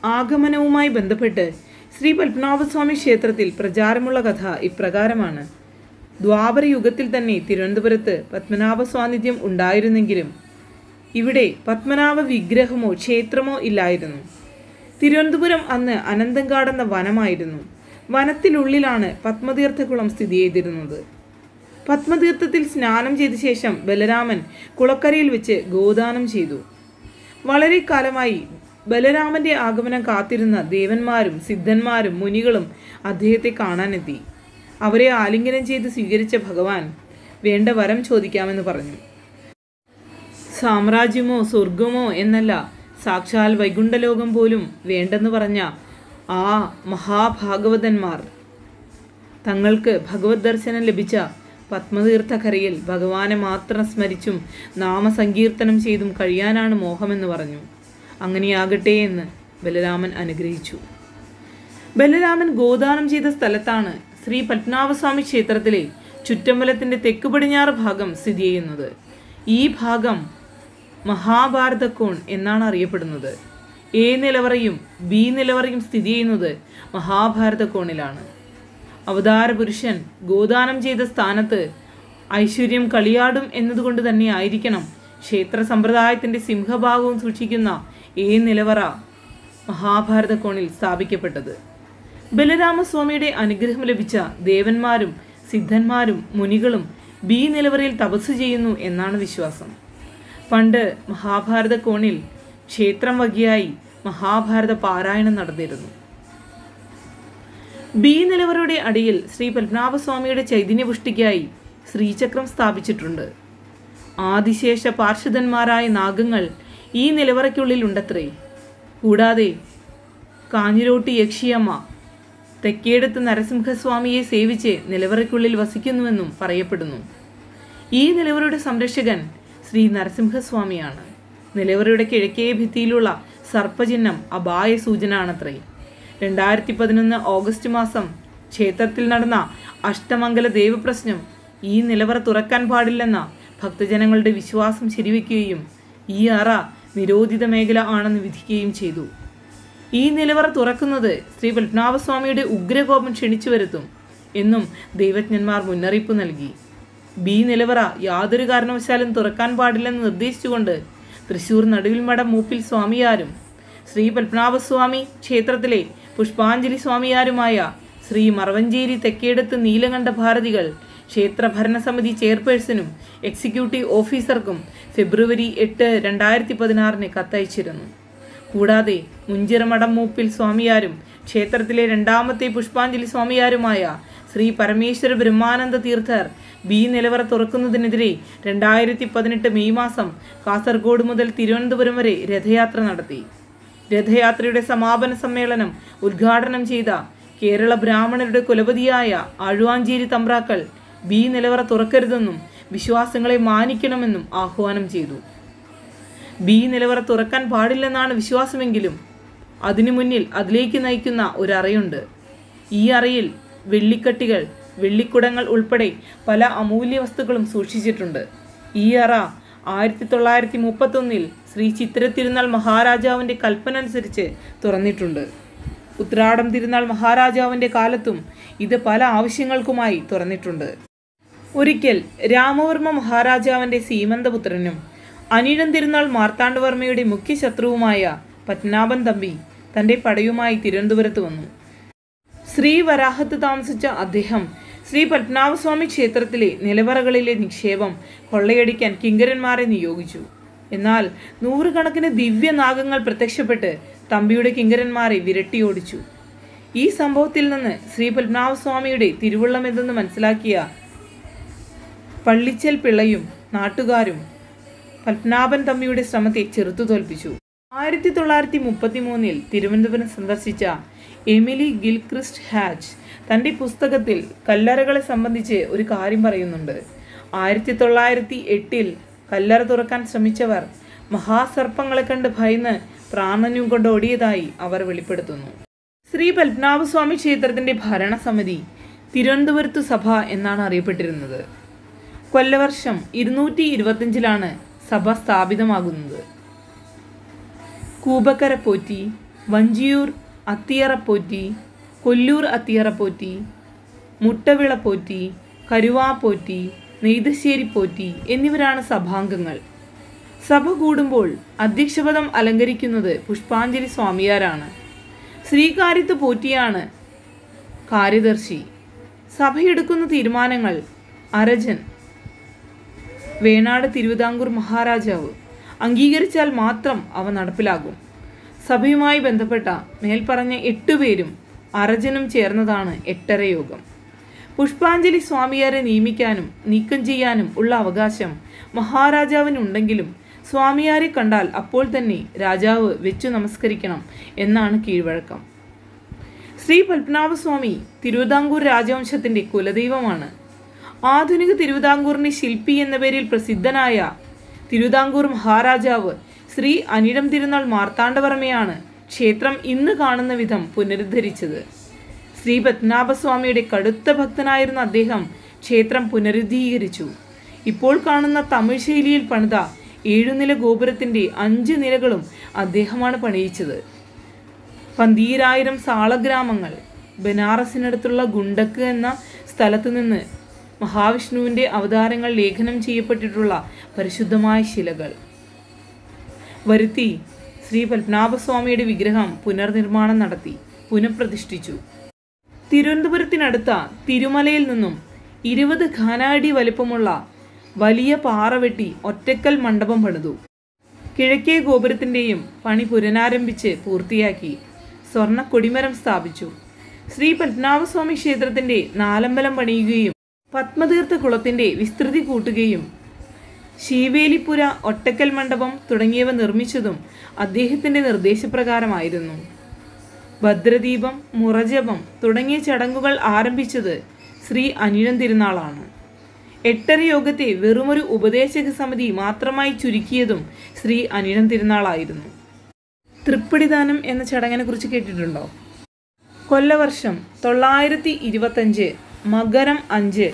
ആഗമനവുമായി ബന്ധപ്പെട്ട് ശ്രീ പത്മനാഭസ്വാമി ക്ഷേത്രത്തിൽ പ്രചാരമുള്ള കഥ ഇപ്രകാരമാണ്. ദ്വാപര യുഗത്തിൽ തന്നെ തിരുവനന്തപുരത്ത് പത്മനാഭ സാന്നിധ്യം ഉണ്ടായിരുന്നെങ്കിലും ഇവിടെ പത്മനാഭ വിഗ്രഹമോ ക്ഷേത്രമോ ഇല്ലായിരുന്നു. തിരുവനന്തപുരം അന്ന് അനന്തങ്കാടെന്ന വനമായിരുന്നു. വനത്തിനുള്ളിലാണ് പത്മതീർത്ഥകുളം സ്ഥിതി ചെയ്തിരുന്നത്. പത്മതീർത്ഥത്തിൽ സ്നാനം ചെയ്ത ശേഷം ബലരാമൻ കുളക്കരയിൽ വെച്ച് ഗോദാനം ചെയ്തു. വളരെ കാലമായി ബലരാമന്റെ ആഗമനം കാത്തിരുന്ന ദേവന്മാരും സിദ്ധന്മാരും മുനികളും അദ്ദേഹത്തെ കാണാനെത്തി. അവരെ ആലിംഗനം ചെയ്ത് സ്വീകരിച്ച ഭഗവാൻ വേണ്ട വരം ചോദിക്കാമെന്ന് പറഞ്ഞു. സാമ്രാജ്യമോ സ്വർഗമോ എന്നല്ല സാക്ഷാൽ വൈകുണ്ഠലോകം പോലും വേണ്ടെന്ന് പറഞ്ഞ ആ മഹാഭാഗവതന്മാർ. തങ്ങൾക്ക് ഭഗവത് ദർശനം ലഭിച്ച പത്മതീർത്ഥക്കരയിൽ ഭഗവാനെ മാത്രം സ്മരിച്ചും നാമസങ്കീർത്തനം ചെയ്തും കഴിയാനാണ് മോഹമെന്ന് പറഞ്ഞു. അങ്ങനെയാകട്ടെ എന്ന് ബലരാമൻ അനുഗ്രഹിച്ചു. ബലരാമൻ ഗോദാനം ചെയ്ത സ്ഥലത്താണ് ശ്രീ പത്മനാഭസ്വാമി ക്ഷേത്രത്തിലെ ചുറ്റമ്പലത്തിന്റെ തെക്ക് പടിഞ്ഞാറ് ഭാഗം സ്ഥിതി ചെയ്യുന്നത്. ഈ ഭാഗം മഹാഭാരതക്കോൺ എന്നാണ് അറിയപ്പെടുന്നത്. എ നിലവറയും ബി നിലവറയും സ്ഥിതി ചെയ്യുന്നത് മഹാഭാരതക്കോണിലാണ്. അവതാര പുരുഷൻ ഗോദാനം ചെയ്ത സ്ഥാനത്ത് ഐശ്വര്യം കളിയാടും എന്നതുകൊണ്ട് തന്നെ ആയിരിക്കണം ക്ഷേത്ര സമ്പ്രദായത്തിന്റെ സിംഹഭാഗവും സൂക്ഷിക്കുന്ന എ നിലവറ മഹാഭാരതക്കോണിൽ സ്ഥാപിക്കപ്പെട്ടത്. ബലരാമസ്വാമിയുടെ അനുഗ്രഹം ലഭിച്ച ദേവന്മാരും സിദ്ധന്മാരും മുനികളും ബി നിലവറയിൽ തപസ് ചെയ്യുന്നു എന്നാണ് വിശ്വാസം. പണ്ട് മഹാഭാരത കോണിൽ ക്ഷേത്രം വകയായി മഹാഭാരത പാരായണം നടന്നിരുന്നു. ബി നിലവറയുടെ അടിയിൽ ശ്രീ പത്മനാഭസ്വാമിയുടെ ചൈതന്യപുഷ്ടിക്കായി ശ്രീചക്രം സ്ഥാപിച്ചിട്ടുണ്ട്. ആദിശേഷ പാർഷദന്മാരായ നാഗങ്ങൾ ഈ നിലവറയ്ക്കുള്ളിൽ ഉണ്ടത്രേ. കൂടാതെ കാഞ്ഞിരോട്ടി യക്ഷിയമ്മ തെക്കേടത്ത് നരസിംഹസ്വാമിയെ സേവിച്ച് നിലവറയ്ക്കുള്ളിൽ വസിക്കുന്നുവെന്നും പറയപ്പെടുന്നു. ഈ നിലവറയുടെ സംരക്ഷകൻ ശ്രീ നരസിംഹസ്വാമിയാണ്. നിലവറയുടെ കിഴക്കേ ഭിത്തിയിലുള്ള സർപ്പചിഹ്നം അപായ സൂചന ആണത്രേ രണ്ടായിരത്തി പതിനൊന്ന് ഓഗസ്റ്റ് മാസം ക്ഷേത്രത്തിൽ നടന്ന അഷ്ടമംഗല ദേവപ്രശ്നം ഈ നിലവറ തുറക്കാൻ പാടില്ലെന്ന ഭക്തജനങ്ങളുടെ വിശ്വാസം ശരിവെക്കുകയും ഈ അറ നിരോധിത മേഖല ആണെന്ന് വിധിക്കുകയും ചെയ്തു. ഈ നിലവറ തുറക്കുന്നത് ശ്രീ പത്മനാഭസ്വാമിയുടെ ഉഗ്രകോപം ക്ഷണിച്ചു വരുത്തും എന്നും ദൈവജ്ഞന്മാർ മുന്നറിയിപ്പ് നൽകി. ബി നിലവറ യാതൊരു കാരണവശാലും തുറക്കാൻ പാടില്ലെന്ന് നിർദ്ദേശിച്ചുകൊണ്ട് തൃശൂർ നടുവിൽ മഠം മൂപ്പിൽ സ്വാമിയാരും ശ്രീ പത്മനാഭസ്വാമി ക്ഷേത്രത്തിലെ പുഷ്പാഞ്ജലി സ്വാമിയാരുമായ ശ്രീ മറവഞ്ചേരി തെക്കേടത്ത് നീലകണ്ഠ ഭാരതികൾ ക്ഷേത്ര ഭരണസമിതി ചെയർപേഴ്സണും എക്സിക്യൂട്ടീവ് ഓഫീസർക്കും ഫെബ്രുവരി എട്ട് രണ്ടായിരത്തി പതിനാറിന് കത്തയച്ചിരുന്നു. കൂടാതെ മുഞ്ചിറമഠം മൂപ്പിൽ സ്വാമിയാരും ക്ഷേത്രത്തിലെ രണ്ടാമത്തെ പുഷ്പാഞ്ജലി സ്വാമിയാരുമായ ശ്രീ പരമേശ്വര ബ്രഹ്മാനന്ദ തീർത്ഥർ ബി നിലവറ തുറക്കുന്നതിനെതിരെ രണ്ടായിരത്തി പതിനെട്ട് മെയ് മാസം കാസർഗോഡ് മുതൽ തിരുവനന്തപുരം വരെ രഥയാത്ര നടത്തി. രഥയാത്രയുടെ സമാപന സമ്മേളനം ഉദ്ഘാടനം ചെയ്ത കേരള ബ്രാഹ്മണരുടെ കുലപതിയായ ആഴുവാഞ്ചേരി തമ്പ്രാക്കൾ ബി നിലവറ തുറക്കരുതെന്നും വിശ്വാസങ്ങളെ മാനിക്കണമെന്നും ആഹ്വാനം ചെയ്തു. ബി നിലവറ തുറക്കാൻ പാടില്ലെന്നാണ് വിശ്വാസമെങ്കിലും അതിനു മുന്നിൽ അതിലേക്ക് നയിക്കുന്ന ഒരറയുണ്ട്. ഈ അറയിൽ വെള്ളിക്കട്ടികൾ വെള്ളിക്കുടങ്ങൾ ഉൾപ്പെടെ പല അമൂല്യ വസ്തുക്കളും സൂക്ഷിച്ചിട്ടുണ്ട്. ഈ അറ ആയിരത്തി തൊള്ളായിരത്തി മുപ്പത്തൊന്നിൽ ശ്രീ ചിത്ര തിരുനാൾ മഹാരാജാവിന്റെ കൽപ്പന അനുസരിച്ച് തുറന്നിട്ടുണ്ട്. ഉത്രാടം തിരുനാൾ മഹാരാജാവിന്റെ കാലത്തും ഇത് പല ആവശ്യങ്ങൾക്കുമായി തുറന്നിട്ടുണ്ട്. ഒരിക്കൽ രാമവർമ്മ മഹാരാജാവിന്റെ സീമന്തപുത്രനും അനിഴം തിരുനാൾ മാർത്താണ്ഡവർമ്മയുടെ മുഖ്യ ശത്രുവുമായ പത്മനാഭൻ തമ്പി തന്റെ പടയുമായി തിരുവനന്തപുരത്ത് വന്നു. ശ്രീ വരാഹത്ത് താമസിച്ച അദ്ദേഹം ശ്രീ പത്മനാഭസ്വാമി ക്ഷേത്രത്തിലെ നിലവറകളിലെ നിക്ഷേപം കൊള്ളയടിക്കാൻ കിങ്കരന്മാരെ നിയോഗിച്ചു. എന്നാൽ നൂറുകണക്കിന് ദിവ്യനാഗങ്ങൾ പ്രത്യക്ഷപ്പെട്ട് തമ്പിയുടെ കിങ്കരന്മാരെ വിരട്ടിയോടിച്ചു. ഈ സംഭവത്തിൽ നിന്ന് ശ്രീ പത്മനാഭസ്വാമിയുടെ തിരുവള്ളം എന്തെന്ന് മനസ്സിലാക്കിയ പള്ളിച്ചൽ പിള്ളയും നാട്ടുകാരും പത്മനാഭൻ തമ്മിയുടെ ശ്രമത്തെ ചെറുത്തു തോൽപ്പിച്ചു ആയിരത്തി തൊള്ളായിരത്തി മുപ്പത്തി മൂന്നിൽ തിരുവനന്തപുരം സന്ദർശിച്ച എമിലി ഗിൽക്രിസ്റ്റ് ഹാച്ച് തന്റെ പുസ്തകത്തിൽ കല്ലറകളെ സംബന്ധിച്ച് ഒരു കാര്യം പറയുന്നുണ്ട്. ആയിരത്തി തൊള്ളായിരത്തി എട്ടിൽ കല്ലറ തുറക്കാൻ ശ്രമിച്ചവർ മഹാസർപ്പങ്ങളെ കണ്ട് ഭയന്ന് പ്രാണനും കൊണ്ട് ഓടിയതായി അവർ വെളിപ്പെടുത്തുന്നു. ശ്രീ പത്മനാഭസ്വാമി ക്ഷേത്രത്തിന്റെ ഭരണസമിതി തിരുവനന്തപുരത്ത് സഭ എന്നാണ് അറിയപ്പെട്ടിരുന്നത്. കൊല്ലവർഷം ഇരുന്നൂറ്റി ഇരുപത്തിയഞ്ചിലാണ് സഭ സ്ഥാപിതമാകുന്നത്. കൂബക്കരപ്പോറ്റി വഞ്ചിയൂർ അത്തിയറപ്പോറ്റി കൊല്ലൂർ അത്തിയറപ്പോറ്റി മുട്ടവിളപ്പോറ്റി കരുവാപ്പോറ്റി പോറ്റി കരുവാ പോറ്റി നെയ്തശ്ശേരി പോറ്റി എന്നിവരാണ് സഭാംഗങ്ങൾ. സഭ കൂടുമ്പോൾ അധ്യക്ഷപദം അലങ്കരിക്കുന്നത് പുഷ്പാഞ്ജലി സ്വാമിയാരാണ്. ശ്രീകാര്യത്ത് പോറ്റിയാണ് കാര്യദർശി. സഭയെടുക്കുന്ന തീരുമാനങ്ങൾ അരജൻ വേണാട് തിരുവിതാംകൂർ മഹാരാജാവ് അംഗീകരിച്ചാൽ മാത്രം അവ നടപ്പിലാകും. സഭയുമായി ബന്ധപ്പെട്ട മേൽപ്പറഞ്ഞ എട്ടുപേരും അരജനും ചേർന്നതാണ് എട്ടര യോഗം. പുഷ്പാഞ്ജലി സ്വാമിയാരെ നിയമിക്കാനും നീക്കം ചെയ്യാനും ഉള്ള അവകാശം മഹാരാജാവിനുണ്ടെങ്കിലും സ്വാമിയാരെ കണ്ടാൽ അപ്പോൾ തന്നെ രാജാവ് വെച്ചു നമസ്കരിക്കണം എന്നാണ് കീഴ്വഴക്കം. ശ്രീ പത്മനാഭസ്വാമി തിരുവിതാംകൂർ രാജവംശത്തിന്റെ കുലദൈവമാണ്. ആധുനിക തിരുവിതാംകൂറിന്റെ ശില്പി എന്ന പേരിൽ പ്രസിദ്ധനായ തിരുവിതാംകൂർ മഹാരാജാവ് ശ്രീ അനിഴം തിരുനാൾ മാർത്താണ്ഡവർമ്മയാണ് ക്ഷേത്രം ഇന്ന് കാണുന്ന വിധം പുനരുദ്ധരിച്ചത്. ശ്രീ പത്മനാഭസ്വാമിയുടെ കടുത്ത ഭക്തനായിരുന്ന അദ്ദേഹം ക്ഷേത്രം പുനരുദ്ധീകരിച്ചു. ഇപ്പോൾ കാണുന്ന തമിഴ് ശൈലിയിൽ പണിത ഏഴുനില ഗോപുരത്തിന്റെ അഞ്ച് നിലകളും അദ്ദേഹമാണ് പണിയിച്ചത്. പന്തീരായിരം സാളഗ്രാമങ്ങൾ ബനാറസിനടുത്തുള്ള ഗുണ്ടക്ക് എന്ന സ്ഥലത്തു നിന്ന് മഹാവിഷ്ണുവിന്റെ അവതാരങ്ങൾ ലേഖനം ചെയ്യപ്പെട്ടിട്ടുള്ള പരിശുദ്ധമായ ശിലകൾ. വരുത്തി ശ്രീ പത്മനാഭസ്വാമിയുടെ വിഗ്രഹം പുനർനിർമ്മാണം നടത്തി പുനഃപ്രതിഷ്ഠിച്ചു. തിരുവനന്തപുരത്തിനടുത്ത തിരുമലയിൽ നിന്നും ഇരുപത് ഖാനാടി വലിപ്പമുള്ള വലിയ പാറ വെട്ടി ഒറ്റക്കൽ മണ്ഡപം പണിതു. കിഴക്കേ ഗോപുരത്തിന്റെയും പണി പുനരാരംഭിച്ച് പൂർത്തിയാക്കി സ്വർണ കൊടിമരം സ്ഥാപിച്ചു. ശ്രീ പത്മനാഭസ്വാമി ക്ഷേത്രത്തിന്റെ നാലമ്പലം പണിയുകയും പത്മതീർത്ഥ കുളത്തിന്റെ വിസ്തൃതി കൂട്ടുകയും ശീവേലിപ്പുര ഒട്ടക്കൽ മണ്ഡപം തുടങ്ങിയവ നിർമ്മിച്ചതും അദ്ദേഹത്തിന്റെ നിർദ്ദേശപ്രകാരമായിരുന്നു. ഭദ്രദീപം മുറജപം തുടങ്ങിയ ചടങ്ങുകൾ ആരംഭിച്ചത് ശ്രീ അനിഴം തിരുനാളാണ്. എട്ടര യോഗത്തെ വെറുമൊരു ഉപദേശക സമിതി മാത്രമായി ചുരുക്കിയതും ശ്രീ അനിഴം തിരുനാളായിരുന്നു. തൃപ്പടിദാനം എന്ന ചടങ്ങിനെ കുറിച്ച് കേട്ടിട്ടുണ്ടോ? കൊല്ലവർഷം തൊള്ളായിരത്തി ഇരുപത്തഞ്ച് മകരം അഞ്ച്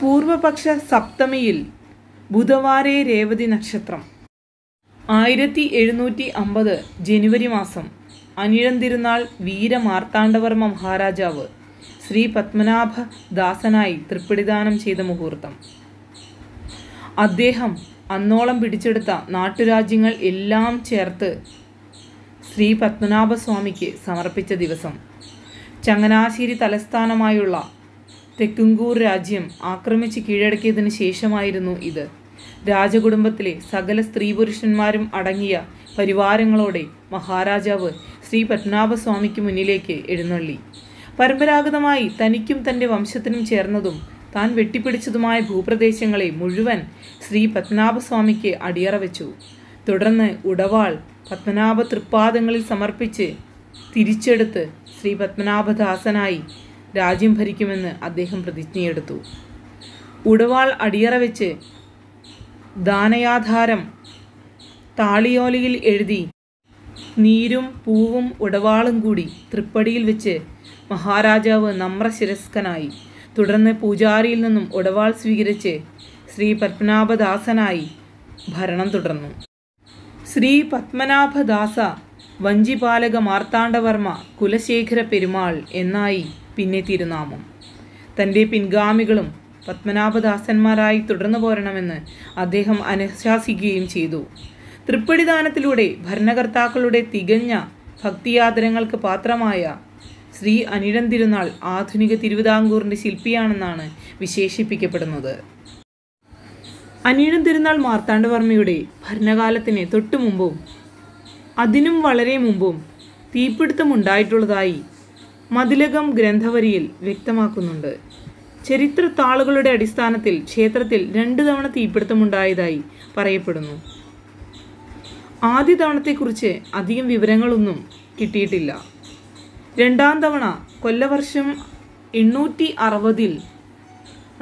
പൂർവപക്ഷ സപ്തമിയിൽ ബുധവാരേ രേവതി നക്ഷത്രം. ആയിരത്തി എഴുന്നൂറ്റി അമ്പത് ജനുവരി മാസം അനിഴം തിരുനാൾ വീരമാർത്താണ്ഡവർമ്മ മഹാരാജാവ് ശ്രീ പത്മനാഭ ദാസനായി തൃപ്പിടിദാനം ചെയ്ത മുഹൂർത്തം. അദ്ദേഹം അന്നോളം പിടിച്ചെടുത്ത നാട്ടുരാജ്യങ്ങൾ എല്ലാം ചേർത്ത് ശ്രീ പത്മനാഭസ്വാമിക്ക് സമർപ്പിച്ച ദിവസം. ചങ്ങനാശ്ശേരി തലസ്ഥാനമായുള്ള തെക്കുംകൂർ രാജ്യം ആക്രമിച്ച് കീഴടക്കിയതിനു ശേഷമായിരുന്നു ഇത്. രാജകുടുംബത്തിലെ സകല സ്ത്രീ പുരുഷന്മാരും അടങ്ങിയ പരിവാരങ്ങളോടെ മഹാരാജാവ് ശ്രീ പത്മനാഭസ്വാമിക്ക് മുന്നിലേക്ക് എഴുന്നള്ളി. പരമ്പരാഗതമായി തനിക്കും തന്റെ വംശത്തിനും ചേർന്നതും താൻ വെട്ടിപ്പിടിച്ചതുമായ ഭൂപ്രദേശങ്ങളെ മുഴുവൻ ശ്രീ പത്മനാഭസ്വാമിക്ക് അടിയറ വെച്ചു. തുടർന്ന് ഉടവാൾ പത്മനാഭ തൃപ്പാദങ്ങളിൽ സമർപ്പിച്ച് തിരിച്ചെടുത്ത് ശ്രീ പത്മനാഭദാസനായി രാജ്യം ഭരിക്കുമെന്ന് അദ്ദേഹം പ്രതിജ്ഞയെടുത്തു. ഉടവാൾ അടിയറ വെച്ച് ദാനയാധാരം താളിയോലയിൽ എഴുതി നീരും പൂവും ഉടവാളും കൂടി തൃപ്പടിയിൽ വെച്ച് മഹാരാജാവ് നമ്രശിരസ്കനായി. തുടർന്ന് പൂജാരിയിൽ നിന്നും ഉടവാൾ സ്വീകരിച്ച് ശ്രീ പത്മനാഭദാസനായി ഭരണം തുടർന്നു. ശ്രീ പത്മനാഭദാസ വഞ്ചിപാലക മാർത്താണ്ഡവർമ്മ കുലശേഖര പെരുമാൾ എന്നായി പിന്നെ തിരുനാമം. തന്റെ പിൻഗാമികളും പത്മനാഭദാസന്മാരായി തുടർന്നു പോരണമെന്ന് അദ്ദേഹം അനുശാസിക്കുകയും ചെയ്തു. തൃപ്പടിദാനത്തിലൂടെ ഭരണകർത്താക്കളുടെ തികഞ്ഞ ഭക്തിയാദരങ്ങൾക്ക് പാത്രമായ ശ്രീ അനിഴം തിരുനാൾ ആധുനിക തിരുവിതാംകൂറിന്റെ ശില്പിയാണെന്നാണ് വിശേഷിപ്പിക്കപ്പെടുന്നത്. അനിഴം തിരുനാൾ മാർത്താണ്ഡവർമ്മയുടെ ഭരണകാലത്തിന് തൊട്ടു മുമ്പും അതിനും വളരെ മുമ്പും തീപിടുത്തമുണ്ടായിട്ടുള്ളതായി മതിലകം ഗ്രന്ഥവരിയിൽ വ്യക്തമാക്കുന്നുണ്ട്. ചരിത്ര താളുകളുടെ അടിസ്ഥാനത്തിൽ ക്ഷേത്രത്തിൽ രണ്ട് തവണ തീപിടുത്തമുണ്ടായതായി പറയപ്പെടുന്നു. ആദ്യ തവണത്തെക്കുറിച്ച് അധികം വിവരങ്ങളൊന്നും കിട്ടിയിട്ടില്ല. രണ്ടാം തവണ കൊല്ലവർഷം എണ്ണൂറ്റി അറുപതിൽ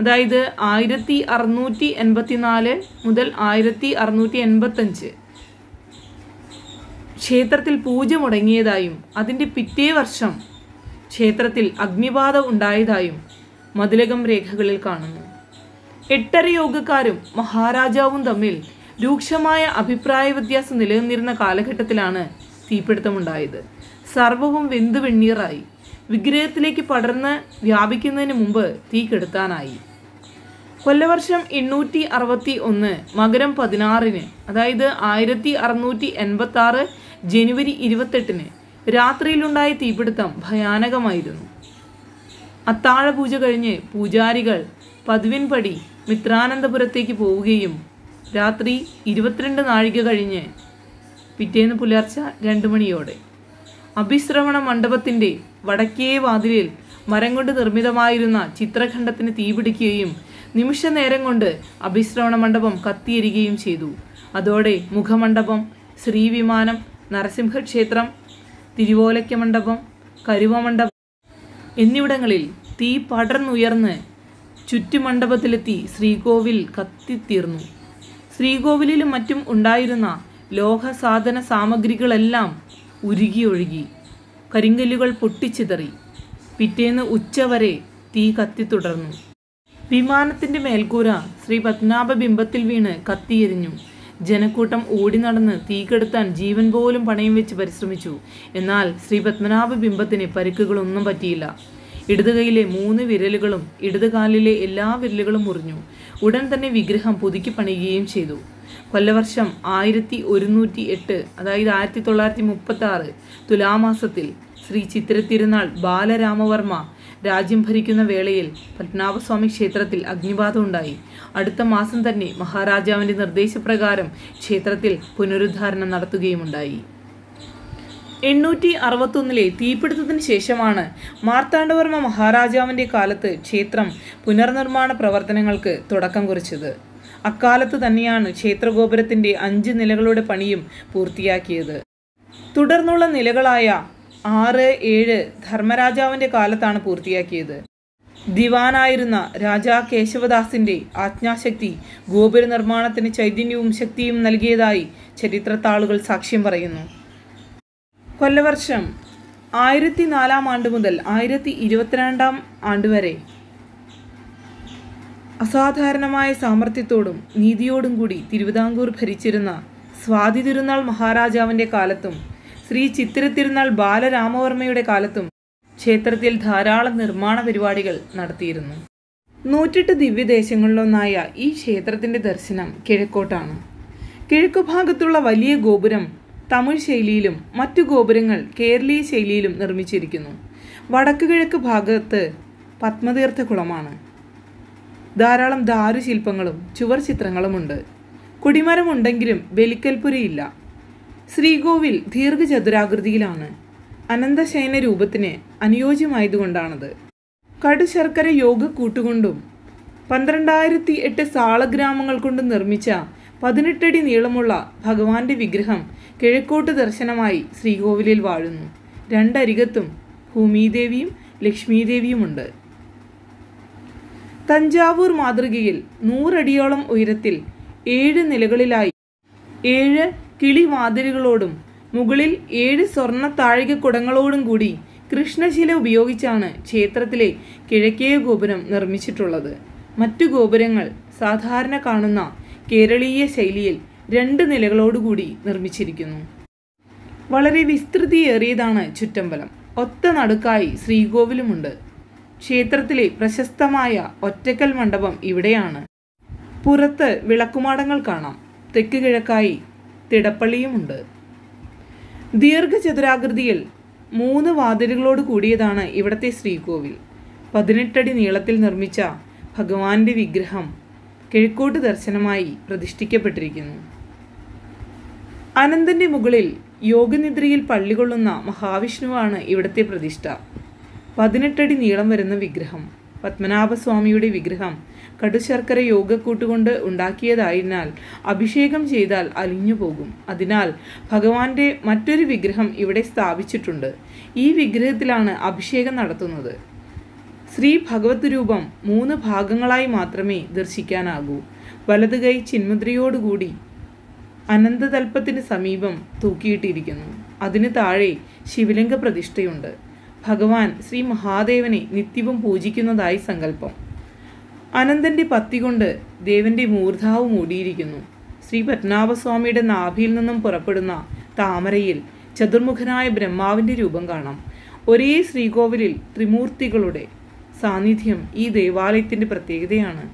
അതായത് ആയിരത്തി അറുന്നൂറ്റി എൺപത്തിനാല് മുതൽ ആയിരത്തി അറുന്നൂറ്റി എൺപത്തഞ്ച് ക്ഷേത്രത്തിൽ പൂജ മുടങ്ങിയതായും അതിന്റെ പിറ്റേ വർഷം ക്ഷേത്രത്തിൽ അഗ്നിബാധ ഉണ്ടായതായും മതിലകം രേഖകളിൽ കാണുന്നു. എട്ടര യോഗക്കാരും മഹാരാജാവും തമ്മിൽ രൂക്ഷമായ അഭിപ്രായ വ്യത്യാസം നിലനിന്നിരുന്ന കാലഘട്ടത്തിലാണ് തീപിടുത്തമുണ്ടായത്. സർവവും വെന്തു വെണ്ണീറായി. വിഗ്രഹത്തിലേക്ക് പടർന്ന് വ്യാപിക്കുന്നതിന് മുമ്പ് തീ കെടുത്താനായി. കൊല്ലവർഷം എണ്ണൂറ്റി അറുപത്തി ഒന്ന് മകരം പതിനാറിന് അതായത് ആയിരത്തി അറുന്നൂറ്റി എൺപത്തി ആറ് ജനുവരി ഇരുപത്തെട്ടിന് രാത്രിയിലുണ്ടായ തീപിടുത്തം ഭയാനകമായിരുന്നു. അത്താഴ പൂജ കഴിഞ്ഞ് പൂജാരികൾ പതിവിൻപടി മിത്രാനന്തപുരത്തേക്ക് പോവുകയും രാത്രി ഇരുപത്തിരണ്ട് നാഴിക കഴിഞ്ഞ് പിറ്റേന്ന് പുലർച്ച രണ്ട് മണിയോടെ. അഭിശ്രവണ മണ്ഡപത്തിന്റെ വടക്കേ വാതിലിൽ മരം കൊണ്ട് നിർമ്മിതമായിരുന്ന ചിത്രഖണ്ഡത്തിന് തീപിടിക്കുകയും നിമിഷ നേരം കൊണ്ട് അഭിശ്രവണ മണ്ഡപം കത്തിയെരികയും ചെയ്തു. അതോടെ മുഖമണ്ഡപം ശ്രീവിമാനം നരസിംഹക്ഷേത്രം തിരുവോലയ്ക്ക മണ്ഡപം കരുവ മണ്ഡപം എന്നിവിടങ്ങളിൽ തീ പടർന്നുയർന്ന് ചുറ്റുമണ്ഡപത്തിലെത്തി ശ്രീകോവിൽ കത്തിത്തീർന്നു. ശ്രീകോവിലിലും മറ്റും ഉണ്ടായിരുന്ന ലോഹസാധന സാമഗ്രികളെല്ലാം ഉരുകിയൊഴുകി. കരിങ്കല്ലുകൾ പൊട്ടിച്ചിതറി. പിറ്റേന്ന് ഉച്ചവരെ തീ കത്തിത്തുടർന്നു. വിമാനത്തിന്റെ മേൽക്കൂര ശ്രീ പത്മനാഭ ബിംബത്തിൽ വീണ് കത്തിയെരിഞ്ഞു. ജനക്കൂട്ടം ഓടി നടന്ന് തീകെടുത്താൻ ജീവൻ പോലും പണയം വെച്ച് പരിശ്രമിച്ചു. എന്നാൽ ശ്രീ പത്മനാഭ ബിംബത്തിന് പരിക്കുകളൊന്നും പറ്റിയില്ല. ഇടത് കൈയിലെ മൂന്ന് വിരലുകളും ഇടത് കാലിലെ എല്ലാ വിരലുകളും മുറിഞ്ഞു. ഉടൻ തന്നെ വിഗ്രഹം പുതുക്കി പണിയുകയും ചെയ്തു. കൊല്ലവർഷം ആയിരത്തി ഒരുന്നൂറ്റി എട്ട് അതായത് ആയിരത്തി തൊള്ളായിരത്തി മുപ്പത്തി ആറ് തുലാമാസത്തിൽ ശ്രീ ചിത്രത്തിരുന്നാൾ ബാലരാമവർമ്മ രാജ്യം ഭരിക്കുന്ന വേളയിൽ പത്മനാഭസ്വാമി ക്ഷേത്രത്തിൽ അഗ്നിബാധ ഉണ്ടായി. അടുത്ത മാസം തന്നെ മഹാരാജാവിന്റെ നിർദ്ദേശപ്രകാരം ക്ഷേത്രത്തിൽ പുനരുദ്ധാരണം നടത്തുകയുമുണ്ടായി. എണ്ണൂറ്റി അറുപത്തൊന്നിലെ തീപിടുത്തത്തിന് ശേഷമാണ് മാർത്താണ്ഡവർമ്മ മഹാരാജാവിന്റെ കാലത്ത് ക്ഷേത്രം പുനർനിർമ്മാണ പ്രവർത്തനങ്ങൾക്ക് തുടക്കം കുറിച്ചത്. അക്കാലത്ത് തന്നെയാണ് ക്ഷേത്രഗോപുരത്തിന്റെ അഞ്ച് നിലകളുടെ പണിയും പൂർത്തിയാക്കിയത്. തുടർന്നുള്ള നിലകളായ ആറ് ഏഴ് ധർമ്മരാജാവിന്റെ കാലത്താണ് പൂർത്തിയാക്കിയത്. ദിവാനായിരുന്ന രാജാ കേശവദാസിന്റെ ആജ്ഞാശക്തി ഗോപുര നിർമ്മാണത്തിന് ചൈതന്യവും ശക്തിയും നൽകിയതായി ചരിത്രത്താളുകൾ സാക്ഷ്യം പറയുന്നു. കൊല്ലവർഷം ആയിരത്തി നാലാം ആണ്ട് മുതൽ ആയിരത്തി ഇരുപത്തിരണ്ടാം ആണ്ട് വരെ അസാധാരണമായ സാമർഥ്യത്തോടും നീതിയോടും കൂടി തിരുവിതാംകൂർ ഭരിച്ചിരുന്ന സ്വാതി തിരുനാൾ മഹാരാജാവിന്റെ കാലത്തും ശ്രീ ചിത്തിര തിരുനാൾ ബാലരാമവർമ്മയുടെ കാലത്തും ക്ഷേത്രത്തിൽ ധാരാളം നിർമ്മാണ പരിപാടികൾ നടത്തിയിരുന്നു. നൂറ്റെട്ട് ദിവ്യദേശങ്ങളിലൊന്നായ ഈ ക്ഷേത്രത്തിന്റെ ദർശനം കിഴക്കോട്ടാണ്. കിഴക്കുഭാഗത്തുള്ള വലിയ ഗോപുരം തമിഴ് ശൈലിയിലും മറ്റു ഗോപുരങ്ങൾ കേരളീയ ശൈലിയിലും നിർമ്മിച്ചിരിക്കുന്നു. വടക്ക് കിഴക്ക് ഭാഗത്ത് പത്മതീർത്ഥകുളമാണ് ധാരാളം ദാരുശില്പങ്ങളും ചുവർ ചിത്രങ്ങളുമുണ്ട്. കൊടിമരമുണ്ടെങ്കിലും ബലിക്കൽപുരയില്ല ശ്രീകോവിൽ ദീർഘചതുരാകൃതിയിലാണ്. അനന്തശയന രൂപത്തിന് അനുയോജ്യമായതുകൊണ്ടാണത്. കടുശർക്കര യോഗ കൂട്ടുകൊണ്ടും പന്ത്രണ്ടായിരത്തി എട്ട് സാളഗ്രാമങ്ങൾ കൊണ്ട് നിർമ്മിച്ച പതിനെട്ടടി നീളമുള്ള ഭഗവാന്റെ വിഗ്രഹം കിഴക്കോട്ട് ദർശനമായി ശ്രീകോവിലിൽ വാഴുന്നു. രണ്ടരികത്തും ഭൂമിദേവിയും ലക്ഷ്മീദേവിയുമുണ്ട്. തഞ്ചാവൂർ മാതൃകയിൽ നൂറടിയോളം ഉയരത്തിൽ ഏഴ് നിലകളിലായി ഏഴ് കിളിവാതിലുകളോടും മുകളിൽ ഏഴ് സ്വർണ താഴികക്കുടങ്ങളോടും കൂടി കൃഷ്ണശില ഉപയോഗിച്ചാണ് ക്ഷേത്രത്തിലെ കിഴക്കേ ഗോപുരം നിർമ്മിച്ചിട്ടുള്ളത്. മറ്റു ഗോപുരങ്ങൾ സാധാരണ കാണുന്ന കേരളീയ ശൈലിയിൽ രണ്ട് നിലകളോടുകൂടി നിർമ്മിച്ചിരിക്കുന്നു. വളരെ വിസ്തൃതിയേറിയതാണ് ചുറ്റമ്പലം. ഒത്ത നടുക്കായി ശ്രീകോവിലുമുണ്ട്. ക്ഷേത്രത്തിലെ പ്രശസ്തമായ ഒറ്റക്കൽ മണ്ഡപം ഇവിടെയാണ്. പുറത്ത് വിളക്കുമാടങ്ങൾ കാണാം. തെക്ക് കിഴക്കായി തിടപ്പള്ളിയുമുണ്ട്. ദീർഘചതുരാകൃതിയിൽ മൂന്ന് വാതിലുകളോട് കൂടിയതാണ് ഇവിടത്തെ ശ്രീകോവിൽ. പതിനെട്ടടി നീളത്തിൽ നിർമ്മിച്ച ഭഗവാന്റെ വിഗ്രഹം കിഴക്കോട്ട് ദർശനമായി പ്രതിഷ്ഠിക്കപ്പെട്ടിരിക്കുന്നു. അനന്തന്റെ മുകളിൽ യോഗനിദ്രയിൽ പള്ളികൊള്ളുന്ന മഹാവിഷ്ണുവാണ് ഇവിടത്തെ പ്രതിഷ്ഠ. പതിനെട്ടടി നീളം വരുന്ന വിഗ്രഹം പത്മനാഭസ്വാമിയുടെ വിഗ്രഹം കടുശർക്കര യോഗക്കൂട്ടുകൊണ്ട് ഉണ്ടാക്കിയതായതിനാൽ അഭിഷേകം ചെയ്താൽ അലിഞ്ഞു പോകും. അതിനാൽ ഭഗവാന്റെ മറ്റൊരു വിഗ്രഹം ഇവിടെ സ്ഥാപിച്ചിട്ടുണ്ട്. ഈ വിഗ്രഹത്തിലാണ് അഭിഷേകം നടത്തുന്നത്. ശ്രീ ഭഗവത് രൂപം മൂന്ന് ഭാഗങ്ങളായി മാത്രമേ ദർശിക്കാനാകൂ. വലത് കൈ ചിന്മുദ്രയോടുകൂടി അനന്തതൽപ്പത്തിന് സമീപം തൂക്കിയിട്ടിരിക്കുന്നു. അതിന് താഴെ ശിവലിംഗ പ്രതിഷ്ഠയുണ്ട്. ഭഗവാൻ ശ്രീ മഹാദേവനെ നിത്യവും പൂജിക്കുന്നതായി സങ്കല്പം. അനന്തന്റെ പത്തി ദേവന്റെ മൂർധാവ് മൂടിയിരിക്കുന്നു. ശ്രീ പത്മനാഭസ്വാമിയുടെ നാഭിയിൽ നിന്നും പുറപ്പെടുന്ന താമരയിൽ ചതുർമുഖനായ ബ്രഹ്മാവിന്റെ രൂപം കാണാം. ഒരേ ശ്രീകോവിലിൽ ത്രിമൂർത്തികളുടെ സാന്നിധ്യം ഈ ദേവാലയത്തിന്റെ പ്രത്യേകതയാണ്.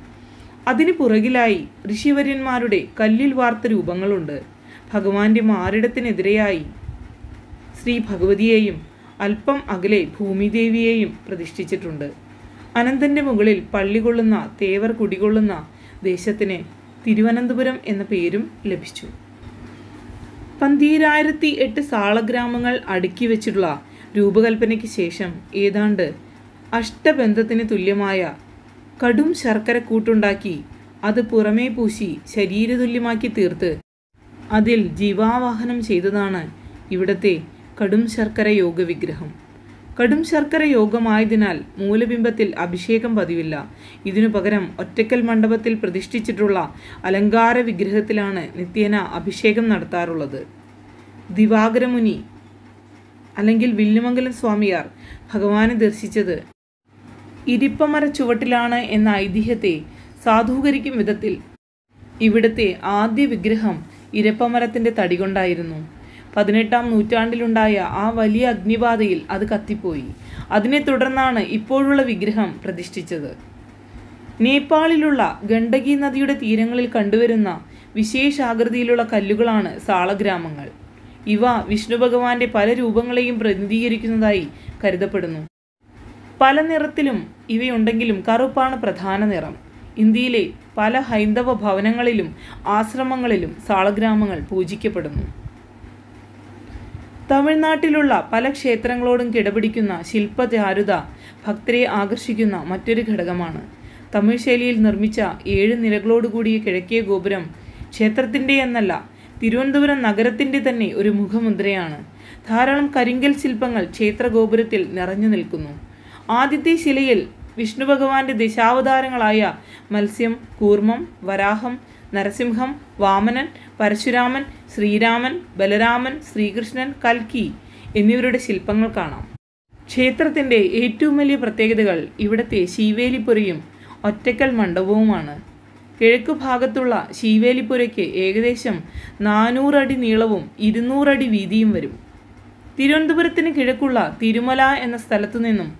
അതിന് പുറകിലായി ഋഷിവര്യന്മാരുടെ കല്ലിൽ വാർത്ത രൂപങ്ങളുണ്ട്. ഭഗവാന്റെ മാറിടത്തിനെതിരെയായി ശ്രീ ഭഗവതിയെയും അല്പം അകലെ ഭൂമിദേവിയെയും പ്രതിഷ്ഠിച്ചിട്ടുണ്ട്. അനന്തന്റെ മുകളിൽ പള്ളി കൊള്ളുന്ന തേവർ കുടികൊള്ളുന്ന ദേശത്തിന് തിരുവനന്തപുരം എന്ന പേരും ലഭിച്ചു. പന്തീരായിരത്തി എട്ട് സാളഗ്രാമങ്ങൾ അടുക്കി വെച്ചിട്ടുള്ള രൂപകൽപ്പനയ്ക്ക് ശേഷം ഏതാണ്ട് അഷ്ടബന്ധത്തിന് തുല്യമായ കടും ശർക്കര കൂട്ടുണ്ടാക്കി അത് പുറമേ പൂശി ശരീരതുല്യമാക്കി തീർത്ത് അതിൽ ജീവാവാഹനം ചെയ്തതാണ് ഇവിടത്തെ കടും ശർക്കര യോഗ വിഗ്രഹം കടും ശർക്കര യോഗമായതിനാൽ മൂലബിംബത്തിൽ അഭിഷേകം പതിവില്ല. ഇതിനു പകരം ഒറ്റക്കൽ മണ്ഡപത്തിൽ പ്രതിഷ്ഠിച്ചിട്ടുള്ള അലങ്കാര വിഗ്രഹത്തിലാണ് നിത്യേന അഭിഷേകം നടത്താറുള്ളത്. ദിവാകരമുനി അല്ലെങ്കിൽ വില്ലുമംഗലം സ്വാമിയാർ ഭഗവാനെ ദർശിച്ചത് ഇരിപ്പമര ചുവട്ടിലാണ് എന്ന ഐതിഹ്യത്തെ സാധൂകരിക്കും വിധത്തിൽ ഇവിടുത്തെ ആദ്യ വിഗ്രഹം ഇരപ്പമരത്തിന്റെ തടി കൊണ്ടായിരുന്നു. പതിനെട്ടാം നൂറ്റാണ്ടിലുണ്ടായ ആ വലിയ അഗ്നിബാധയിൽ അത് കത്തിപ്പോയി. അതിനെ തുടർന്നാണ് ഇപ്പോഴുള്ള വിഗ്രഹം പ്രതിഷ്ഠിച്ചത്. നേപ്പാളിലുള്ള ഗണ്ഡകി നദിയുടെ തീരങ്ങളിൽ കണ്ടുവരുന്ന വിശേഷാകൃതിയിലുള്ള കല്ലുകളാണ് സാളഗ്രാമങ്ങൾ. ഇവ വിഷ്ണു ഭഗവാന്റെ പല രൂപങ്ങളെയും പ്രതിനിധീകരിക്കുന്നതായി കരുതപ്പെടുന്നു. പല നിറത്തിലും ഇവയുണ്ടെങ്കിലും കറുപ്പാണ് പ്രധാന നിറം. ഇന്ത്യയിലെ പല ഹൈന്ദവ ഭവനങ്ങളിലും ആശ്രമങ്ങളിലും സാളഗ്രാമങ്ങൾ പൂജിക്കപ്പെടുന്നു. തമിഴ്നാട്ടിലുള്ള പല ക്ഷേത്രങ്ങളോടും കിടപിടിക്കുന്ന ശില്പചാരുത ഭക്തരെ ആകർഷിക്കുന്ന മറ്റൊരു ഘടകമാണ്. തമിഴ് ശൈലിയിൽ നിർമ്മിച്ച ഏഴ് നിലകളോടുകൂടിയ കിഴക്കേ ഗോപുരം ക്ഷേത്രത്തിന്റെ എന്നല്ല തിരുവനന്തപുരം നഗരത്തിന്റെ തന്നെ ഒരു മുഖമുദ്രയാണ്. ധാരാളം കരിങ്കൽ ശില്പങ്ങൾ ക്ഷേത്രഗോപുരത്തിൽ നിറഞ്ഞു നിൽക്കുന്നു. ആദ്യത്തെ ശിലയിൽ വിഷ്ണു ഭഗവാന്റെ ദശാവതാരങ്ങളായ മത്സ്യം കൂർമ്മം വരാഹം നരസിംഹം വാമനൻ പരശുരാമൻ ശ്രീരാമൻ ബലരാമൻ ശ്രീകൃഷ്ണൻ കൽക്കി എന്നിവരുടെ ശില്പങ്ങൾ കാണാം. ക്ഷേത്രത്തിന്റെ ഏറ്റവും വലിയ പ്രത്യേകതകൾ ഇവിടുത്തെ ശീവേലിപ്പുരയും ഒറ്റക്കൽ മണ്ഡപവുമാണ്. കിഴക്ക് ഭാഗത്തുള്ള ശീവേലിപ്പുരയ്ക്ക് ഏകദേശം നാനൂറടി നീളവും ഇരുന്നൂറടി വീതിയും വരും. തിരുവനന്തപുരത്തിന് കിഴക്കുള്ള തിരുമല എന്ന സ്ഥലത്തു നിന്നും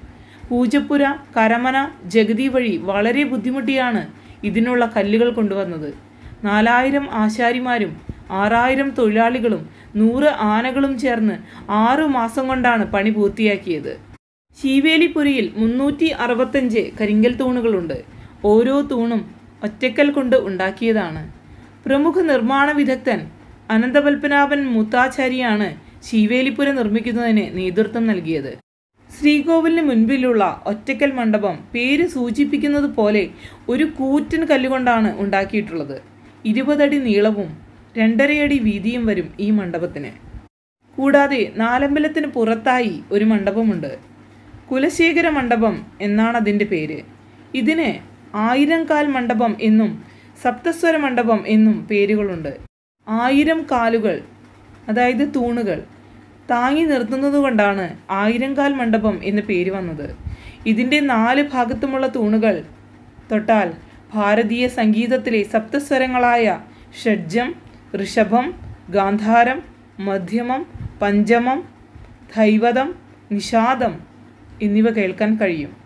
പൂജപ്പുര കരമന ജഗതി വഴി വളരെ ബുദ്ധിമുട്ടിയാണ് ഇതിനുള്ള കല്ലുകൾ കൊണ്ടുവന്നത്. നാലായിരം ആശാരിമാരും ആറായിരം തൊഴിലാളികളും നൂറ് ആനകളും ചേർന്ന് ആറു മാസം കൊണ്ടാണ് പണി പൂർത്തിയാക്കിയത്. ശീവേലിപ്പുരിയിൽ മുന്നൂറ്റി അറുപത്തഞ്ച് കരിങ്കൽ തൂണുകളുണ്ട്. ഓരോ തൂണും ഒറ്റക്കൽ കൊണ്ട് ഉണ്ടാക്കിയതാണ്. പ്രമുഖ നിർമ്മാണ വിദഗ്ധൻ അനന്തപത്മനാഭൻ മുത്താചാരിയാണ് ശീവേലിപ്പുര നിർമ്മിക്കുന്നതിന് നേതൃത്വം നൽകിയത്. ശ്രീകോവിലിന് മുൻപിലുള്ള ഒറ്റക്കൽ മണ്ഡപം പേര് സൂചിപ്പിക്കുന്നത് പോലെ ഒരു കൂറ്റൻ കല്ലുകൊണ്ടാണ് ഉണ്ടാക്കിയിട്ടുള്ളത്. ഇരുപതടി നീളവും രണ്ടരയടി വീതിയും വരും ഈ മണ്ഡപത്തിന്. കൂടാതെ നാലമ്പലത്തിന് പുറത്തായി ഒരു മണ്ഡപമുണ്ട്. കുലശേഖര മണ്ഡപം എന്നാണ് അതിന്റെ പേര്. ഇതിന് ആയിരം കാൽ മണ്ഡപം എന്നും സപ്തസ്വര മണ്ഡപം എന്നും പേരുകളുണ്ട്. ആയിരം കാലുകൾ അതായത് തൂണുകൾ താങ്ങി നിർത്തുന്നതുകൊണ്ടാണ് ആയിരം കാൽ മണ്ഡപം എന്ന് പേര് വന്നത്. ഇതിന്റെ നാല് ഭാഗത്തുമുള്ള തൂണുകൾ തൊട്ടാൽ ഭാരതീയ സംഗീതത്തിലെ സപ്തസ്വരങ്ങളായ ഷഡ്ജം ഋഷഭം ഗാന്ധാരം മധ്യമം പഞ്ചമം ധൈവതം നിഷാദം എന്നിവ കേൾക്കാൻ കഴിയും.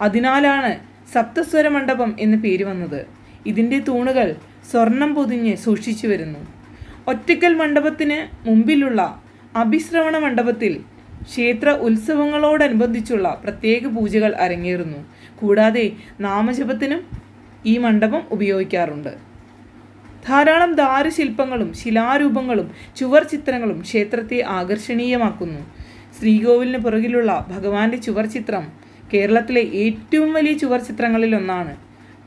അതിനാലാണ് സപ്തസ്വര മണ്ഡപം എന്ന് പേര് വന്നത്. ഇതിന്റെ തൂണുകൾ സ്വർണം പൊതിഞ്ഞ് സൂക്ഷിച്ചു വരുന്നു. ഒറ്റക്കൽ മണ്ഡപത്തിന് മുമ്പിലുള്ള അഭിശ്രവണ മണ്ഡപത്തിൽ ക്ഷേത്ര ഉത്സവങ്ങളോടനുബന്ധിച്ചുള്ള പ്രത്യേക പൂജകൾ അരങ്ങേറുന്നു. കൂടാതെ നാമജപത്തിനും ഈ മണ്ഡപം ഉപയോഗിക്കാറുണ്ട്. ധാരാളം ദാരുശില്പങ്ങളും ശിലാരൂപങ്ങളും ചുവർ ചിത്രങ്ങളും ക്ഷേത്രത്തെ ആകർഷണീയമാക്കുന്നു. ശ്രീകോവിലിന് പുറകിലുള്ള ഭഗവാന്റെ ചുവർ ചിത്രം കേരളത്തിലെ ഏറ്റവും വലിയ ചുവർ ചിത്രങ്ങളിൽ ഒന്നാണ്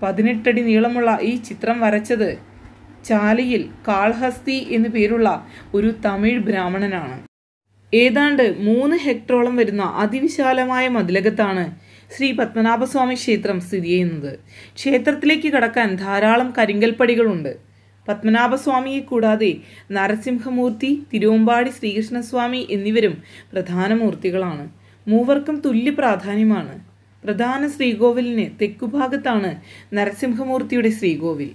പതിനെട്ടടി നീളമുള്ള ഈ ചിത്രം വരച്ചത് ചാലിയിൽ കാൾഹസ്തി എന്നു പേരുള്ള ഒരു തമിഴ് ബ്രാഹ്മണനാണ്. ഏതാണ്ട് മൂന്ന് ഹെക്ടറോളം വരുന്ന അതിവിശാലമായ മതിലകത്താണ് ശ്രീ പത്മനാഭസ്വാമി ക്ഷേത്രം സ്ഥിതി ചെയ്യുന്നത്. ക്ഷേത്രത്തിലേക്ക് കടക്കാൻ ധാരാളം കരിങ്കൽപ്പടികളുണ്ട്. പത്മനാഭസ്വാമിയെ കൂടാതെ നരസിംഹമൂർത്തി തിരുവമ്പാടി ശ്രീകൃഷ്ണസ്വാമി എന്നിവരും പ്രധാന മൂർത്തികളാണ് മൂവർക്കും തുല്യ പ്രാധാന്യമാണ്. പ്രധാന ശ്രീകോവിലിന് തെക്കുഭാഗത്താണ് നരസിംഹമൂർത്തിയുടെ ശ്രീകോവിൽ.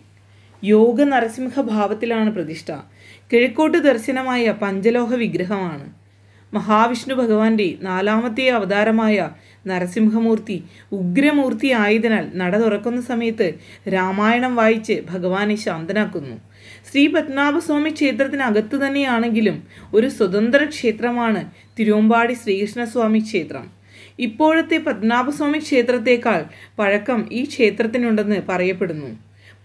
യോഗ നരസിംഹ ഭാവത്തിലാണ് പ്രതിഷ്ഠ. കിഴക്കോട്ട് ദർശനമായ പഞ്ചലോഹ വിഗ്രഹമാണ്. മഹാവിഷ്ണു ഭഗവാന്റെ നാലാമത്തെ അവതാരമായ നരസിംഹമൂർത്തി ഉഗ്രമൂർത്തി ആയതിനാൽ നട തുറക്കുന്ന സമയത്ത് രാമായണം വായിച്ച് ഭഗവാനെ ശാന്തനാക്കുന്നു. ശ്രീ പത്മനാഭസ്വാമി ക്ഷേത്രത്തിനകത്ത് തന്നെയാണെങ്കിലും ഒരു സ്വതന്ത്ര ക്ഷേത്രമാണ് തിരുവമ്പാടി ശ്രീകൃഷ്ണസ്വാമി ക്ഷേത്രം. ഇപ്പോഴത്തെ പത്മനാഭസ്വാമി ക്ഷേത്രത്തേക്കാൾ പഴക്കം ഈ ക്ഷേത്രത്തിനുണ്ടെന്ന് പറയപ്പെടുന്നു.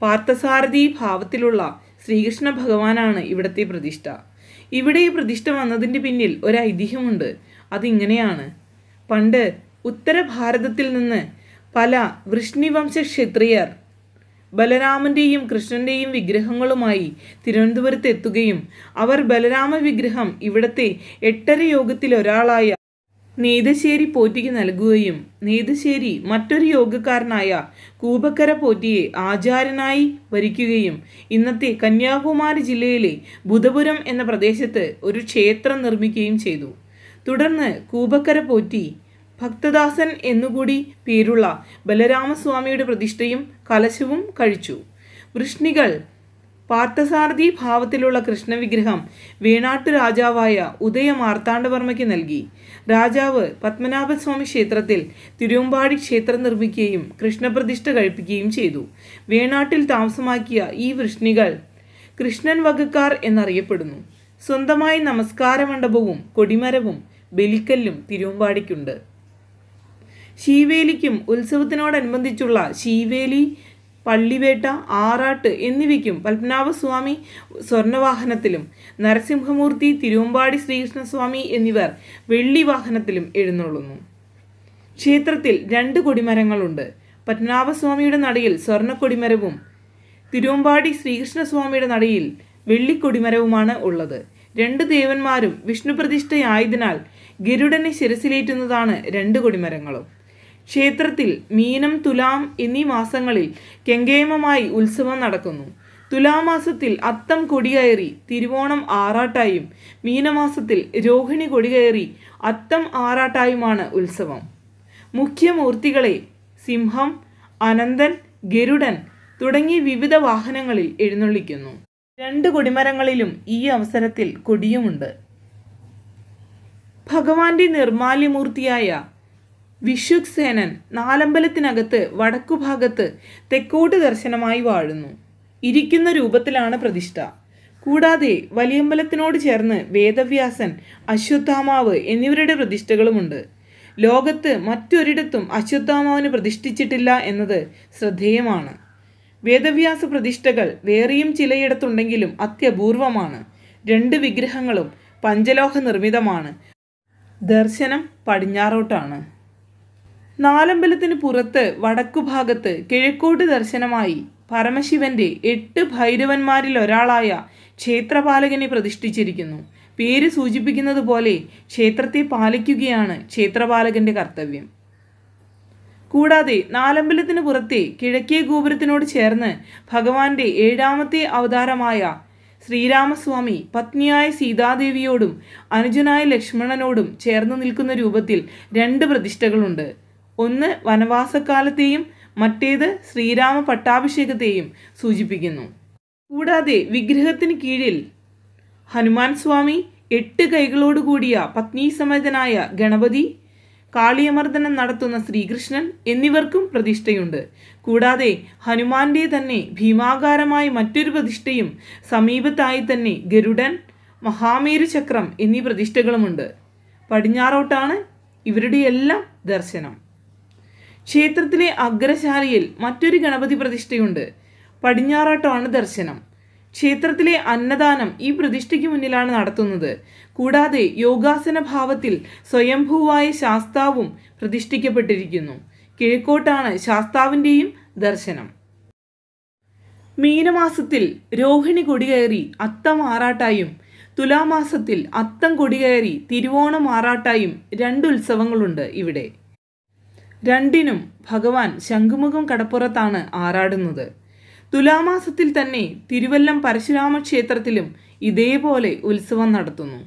പാർത്ഥസാരഥി ഭാവത്തിലുള്ള ശ്രീകൃഷ്ണ ഭഗവാനാണ് ഇവിടത്തെ പ്രതിഷ്ഠ. ഇവിടെ ഈ പ്രതിഷ്ഠ വന്നതിന്റെ പിന്നിൽ ഒരു ഐതിഹ്യമുണ്ട്. അതിങ്ങനെയാണ്. പണ്ട് ഉത്തര ഭാരതത്തിൽ നിന്ന് പല വൃഷ്ണിവംശ ക്ഷത്രിയർ ബലരാമന്റെയും കൃഷ്ണന്റെയും വിഗ്രഹങ്ങളുമായി തിരുവനന്തപുരത്ത് എത്തുകയും അവർ ബലരാമ വിഗ്രഹം ഇവിടത്തെ എട്ടര യോഗത്തിൽ ഒരാളായ നെയ്തശ്ശേരി പോറ്റിക്ക് നൽകുകയും നെയ്തശ്ശേരി മറ്റൊരു യോഗക്കാരനായ കൂബക്കര പോറ്റിയെ ആചാര്യനായി വരിക്കുകയും ഇന്നത്തെ കന്യാകുമാരി ജില്ലയിലെ ബുധപുരം എന്ന പ്രദേശത്ത് ഒരു ക്ഷേത്രം നിർമ്മിക്കുകയും ചെയ്തു. തുടർന്ന് കൂബക്കര പോറ്റി ഭക്തദാസൻ എന്നുകൂടി പേരുള്ള ബലരാമസ്വാമിയുടെ പ്രതിഷ്ഠയും കലശവും കഴിച്ചു. വൃഷ്ണികൾ പാർത്ഥസാരഥി ഭാവത്തിലുള്ള കൃഷ്ണവിഗ്രഹം വേണാട്ടു രാജാവായ ഉദയ മാർത്താണ്ഡവർമ്മയ്ക്ക് നൽകി. രാജാവ് പത്മനാഭസ്വാമി ക്ഷേത്രത്തിൽ തിരുവമ്പാടി ക്ഷേത്രം നിർമ്മിക്കുകയും കൃഷ്ണപ്രതിഷ്ഠ കഴിപ്പിക്കുകയും ചെയ്തു. വേണാട്ടിൽ താമസമാക്കിയ ഈ വൃഷ്ണികൾ കൃഷ്ണൻ വകക്കാർ എന്നറിയപ്പെടുന്നു. സ്വന്തമായി നമസ്കാര മണ്ഡപവും കൊടിമരവും ബലിക്കല്ലും തിരുവമ്പാടിക്കുണ്ട്. ശീവേലിക്കും ഉത്സവത്തിനോടനുബന്ധിച്ചുള്ള ശീവേലി പള്ളിവേട്ട ആറാട്ട് എന്നിവയ്ക്കും പത്മനാഭസ്വാമി സ്വർണവാഹനത്തിലും നരസിംഹമൂർത്തി തിരുവമ്പാടി ശ്രീകൃഷ്ണസ്വാമി എന്നിവർ വെള്ളി വാഹനത്തിലും എഴുന്നള്ളുന്നു. ക്ഷേത്രത്തിൽ രണ്ട് കൊടിമരങ്ങളുണ്ട്. പത്മനാഭസ്വാമിയുടെ നടയിൽ സ്വർണ കൊടിമരവും തിരുവമ്പാടി ശ്രീകൃഷ്ണസ്വാമിയുടെ നടയിൽ വെള്ളിക്കൊടിമരവുമാണ് ഉള്ളത്. രണ്ട് ദേവന്മാരും വിഷ്ണു പ്രതിഷ്ഠയായതിനാൽ ഗരുഡനെ ശിരസിലേറ്റുന്നതാണ് രണ്ട് കൊടിമരങ്ങളും. ക്ഷേത്രത്തിൽ മീനം തുലാം എന്നീ മാസങ്ങളിൽ കെങ്കേമമായി ഉത്സവം നടക്കുന്നു. തുലാമാസത്തിൽ അത്തം കൊടിയേറി തിരുവോണം ആറാട്ടായും മീനമാസത്തിൽ രോഹിണി കൊടിയേറി അത്തം ആറാട്ടായുമാണ് ഉത്സവം. മുഖ്യമൂർത്തികളെ സിംഹം അനന്തൻ ഗരുഡൻ തുടങ്ങി വിവിധ വാഹനങ്ങളിൽ എഴുന്നള്ളിക്കുന്നു. രണ്ട് കൊടിമരങ്ങളിലും ഈ അവസരത്തിൽ കൊടിയുമുണ്ട്. ഭഗവാന്റെ നിർമാല്യമൂർത്തിയായ വിഷുക്സേനൻ നാലമ്പലത്തിനകത്ത് വടക്കുഭാഗത്ത് തെക്കോട്ട് ദർശനമായി വാഴുന്നു. ഇരിക്കുന്ന രൂപത്തിലാണ് പ്രതിഷ്ഠ. കൂടാതെ വലിയമ്പലത്തിനോട് ചേർന്ന് വേദവ്യാസൻ അശ്വത്ഥാമാവ് എന്നിവരുടെ പ്രതിഷ്ഠകളുമുണ്ട്. ലോകത്ത് മറ്റൊരിടത്തും അശ്വത്ഥാമാവിന് പ്രതിഷ്ഠിച്ചിട്ടില്ല എന്നത് ശ്രദ്ധേയമാണ്. വേദവ്യാസ പ്രതിഷ്ഠകൾ വേറെയും ചിലയിടത്തുണ്ടെങ്കിലും അത്യപൂർവമാണ്. രണ്ട് വിഗ്രഹങ്ങളും പഞ്ചലോഹ നിർമ്മിതമാണ് ദർശനം പടിഞ്ഞാറോട്ടാണ്. നാലമ്പലത്തിന് പുറത്ത് വടക്കുഭാഗത്ത് കിഴക്കോട്ട് ദർശനമായി പരമശിവന്റെ എട്ട് ഭൈരവന്മാരിൽ ഒരാളായ ക്ഷേത്രപാലകനെ പ്രതിഷ്ഠിച്ചിരിക്കുന്നു. പേര് സൂചിപ്പിക്കുന്നത് പോലെ ക്ഷേത്രത്തെ പാലിക്കുകയാണ് ക്ഷേത്രപാലകന്റെ കർത്തവ്യം. കൂടാതെ നാലമ്പലത്തിന് പുറത്തെ കിഴക്കേ ഗോപുരത്തിനോട് ചേർന്ന് ഭഗവാന്റെ ഏഴാമത്തെ അവതാരമായ ശ്രീരാമസ്വാമി പത്നിയായ സീതാദേവിയോടും അനുജനായ ലക്ഷ്മണനോടും ചേർന്ന് നിൽക്കുന്ന രൂപത്തിൽ രണ്ട് പ്രതിഷ്ഠകളുണ്ട്. ഒന്ന് വനവാസക്കാലത്തെയും മറ്റേത് ശ്രീരാമ പട്ടാഭിഷേകത്തെയും സൂചിപ്പിക്കുന്നു. കൂടാതെ വിഗ്രഹത്തിന് കീഴിൽ ഹനുമാൻ സ്വാമി എട്ട് കൈകളോടുകൂടിയ പത്നീസമേതനായ ഗണപതി കാളിയമർദ്ദനം നടത്തുന്ന ശ്രീകൃഷ്ണൻ എന്നിവർക്കും പ്രതിഷ്ഠയുണ്ട്. കൂടാതെ ഹനുമാന്റെ തന്നെ ഭീമാകാരമായ മറ്റൊരു പ്രതിഷ്ഠയും സമീപത്തായി തന്നെ ഗരുഡൻ മഹാമേരു ചക്രം എന്നീ പ്രതിഷ്ഠകളുമുണ്ട്. പടിഞ്ഞാറോട്ടാണ് ഇവരുടെയെല്ലാം ദർശനം. ക്ഷേത്രത്തിലെ അഗ്രശാലയിൽ മറ്റൊരു ഗണപതി പ്രതിഷ്ഠയുണ്ട്. പടിഞ്ഞാറാട്ടമാണ് ദർശനം. ക്ഷേത്രത്തിലെ അന്നദാനം ഈ പ്രതിഷ്ഠയ്ക്ക് മുന്നിലാണ് നടത്തുന്നത്. കൂടാതെ യോഗാസന ഭാവത്തിൽ സ്വയംഭൂവായ ശാസ്താവും പ്രതിഷ്ഠിക്കപ്പെട്ടിരിക്കുന്നു. കിഴക്കോട്ടാണ് ശാസ്താവിന്റെയും ദർശനം. മീനമാസത്തിൽ രോഹിണി കൊടികയറി അത്തം ആറാട്ടായും തുലാമാസത്തിൽ അത്തം കൊടികയറി തിരുവോണം ആറാട്ടായും രണ്ട് ഉത്സവങ്ങളുണ്ട് ഇവിടെ. രണ്ടിനും ഭഗവാൻ ശംഖുമുഖം കടപ്പുറത്താണ് ആറാടുന്നത് തുലാമാസത്തിൽ തന്നെ തിരുവല്ലം പരശുരാമ ക്ഷേത്രത്തിലും ഇതേപോലെ ഉത്സവം നടത്തുന്നു.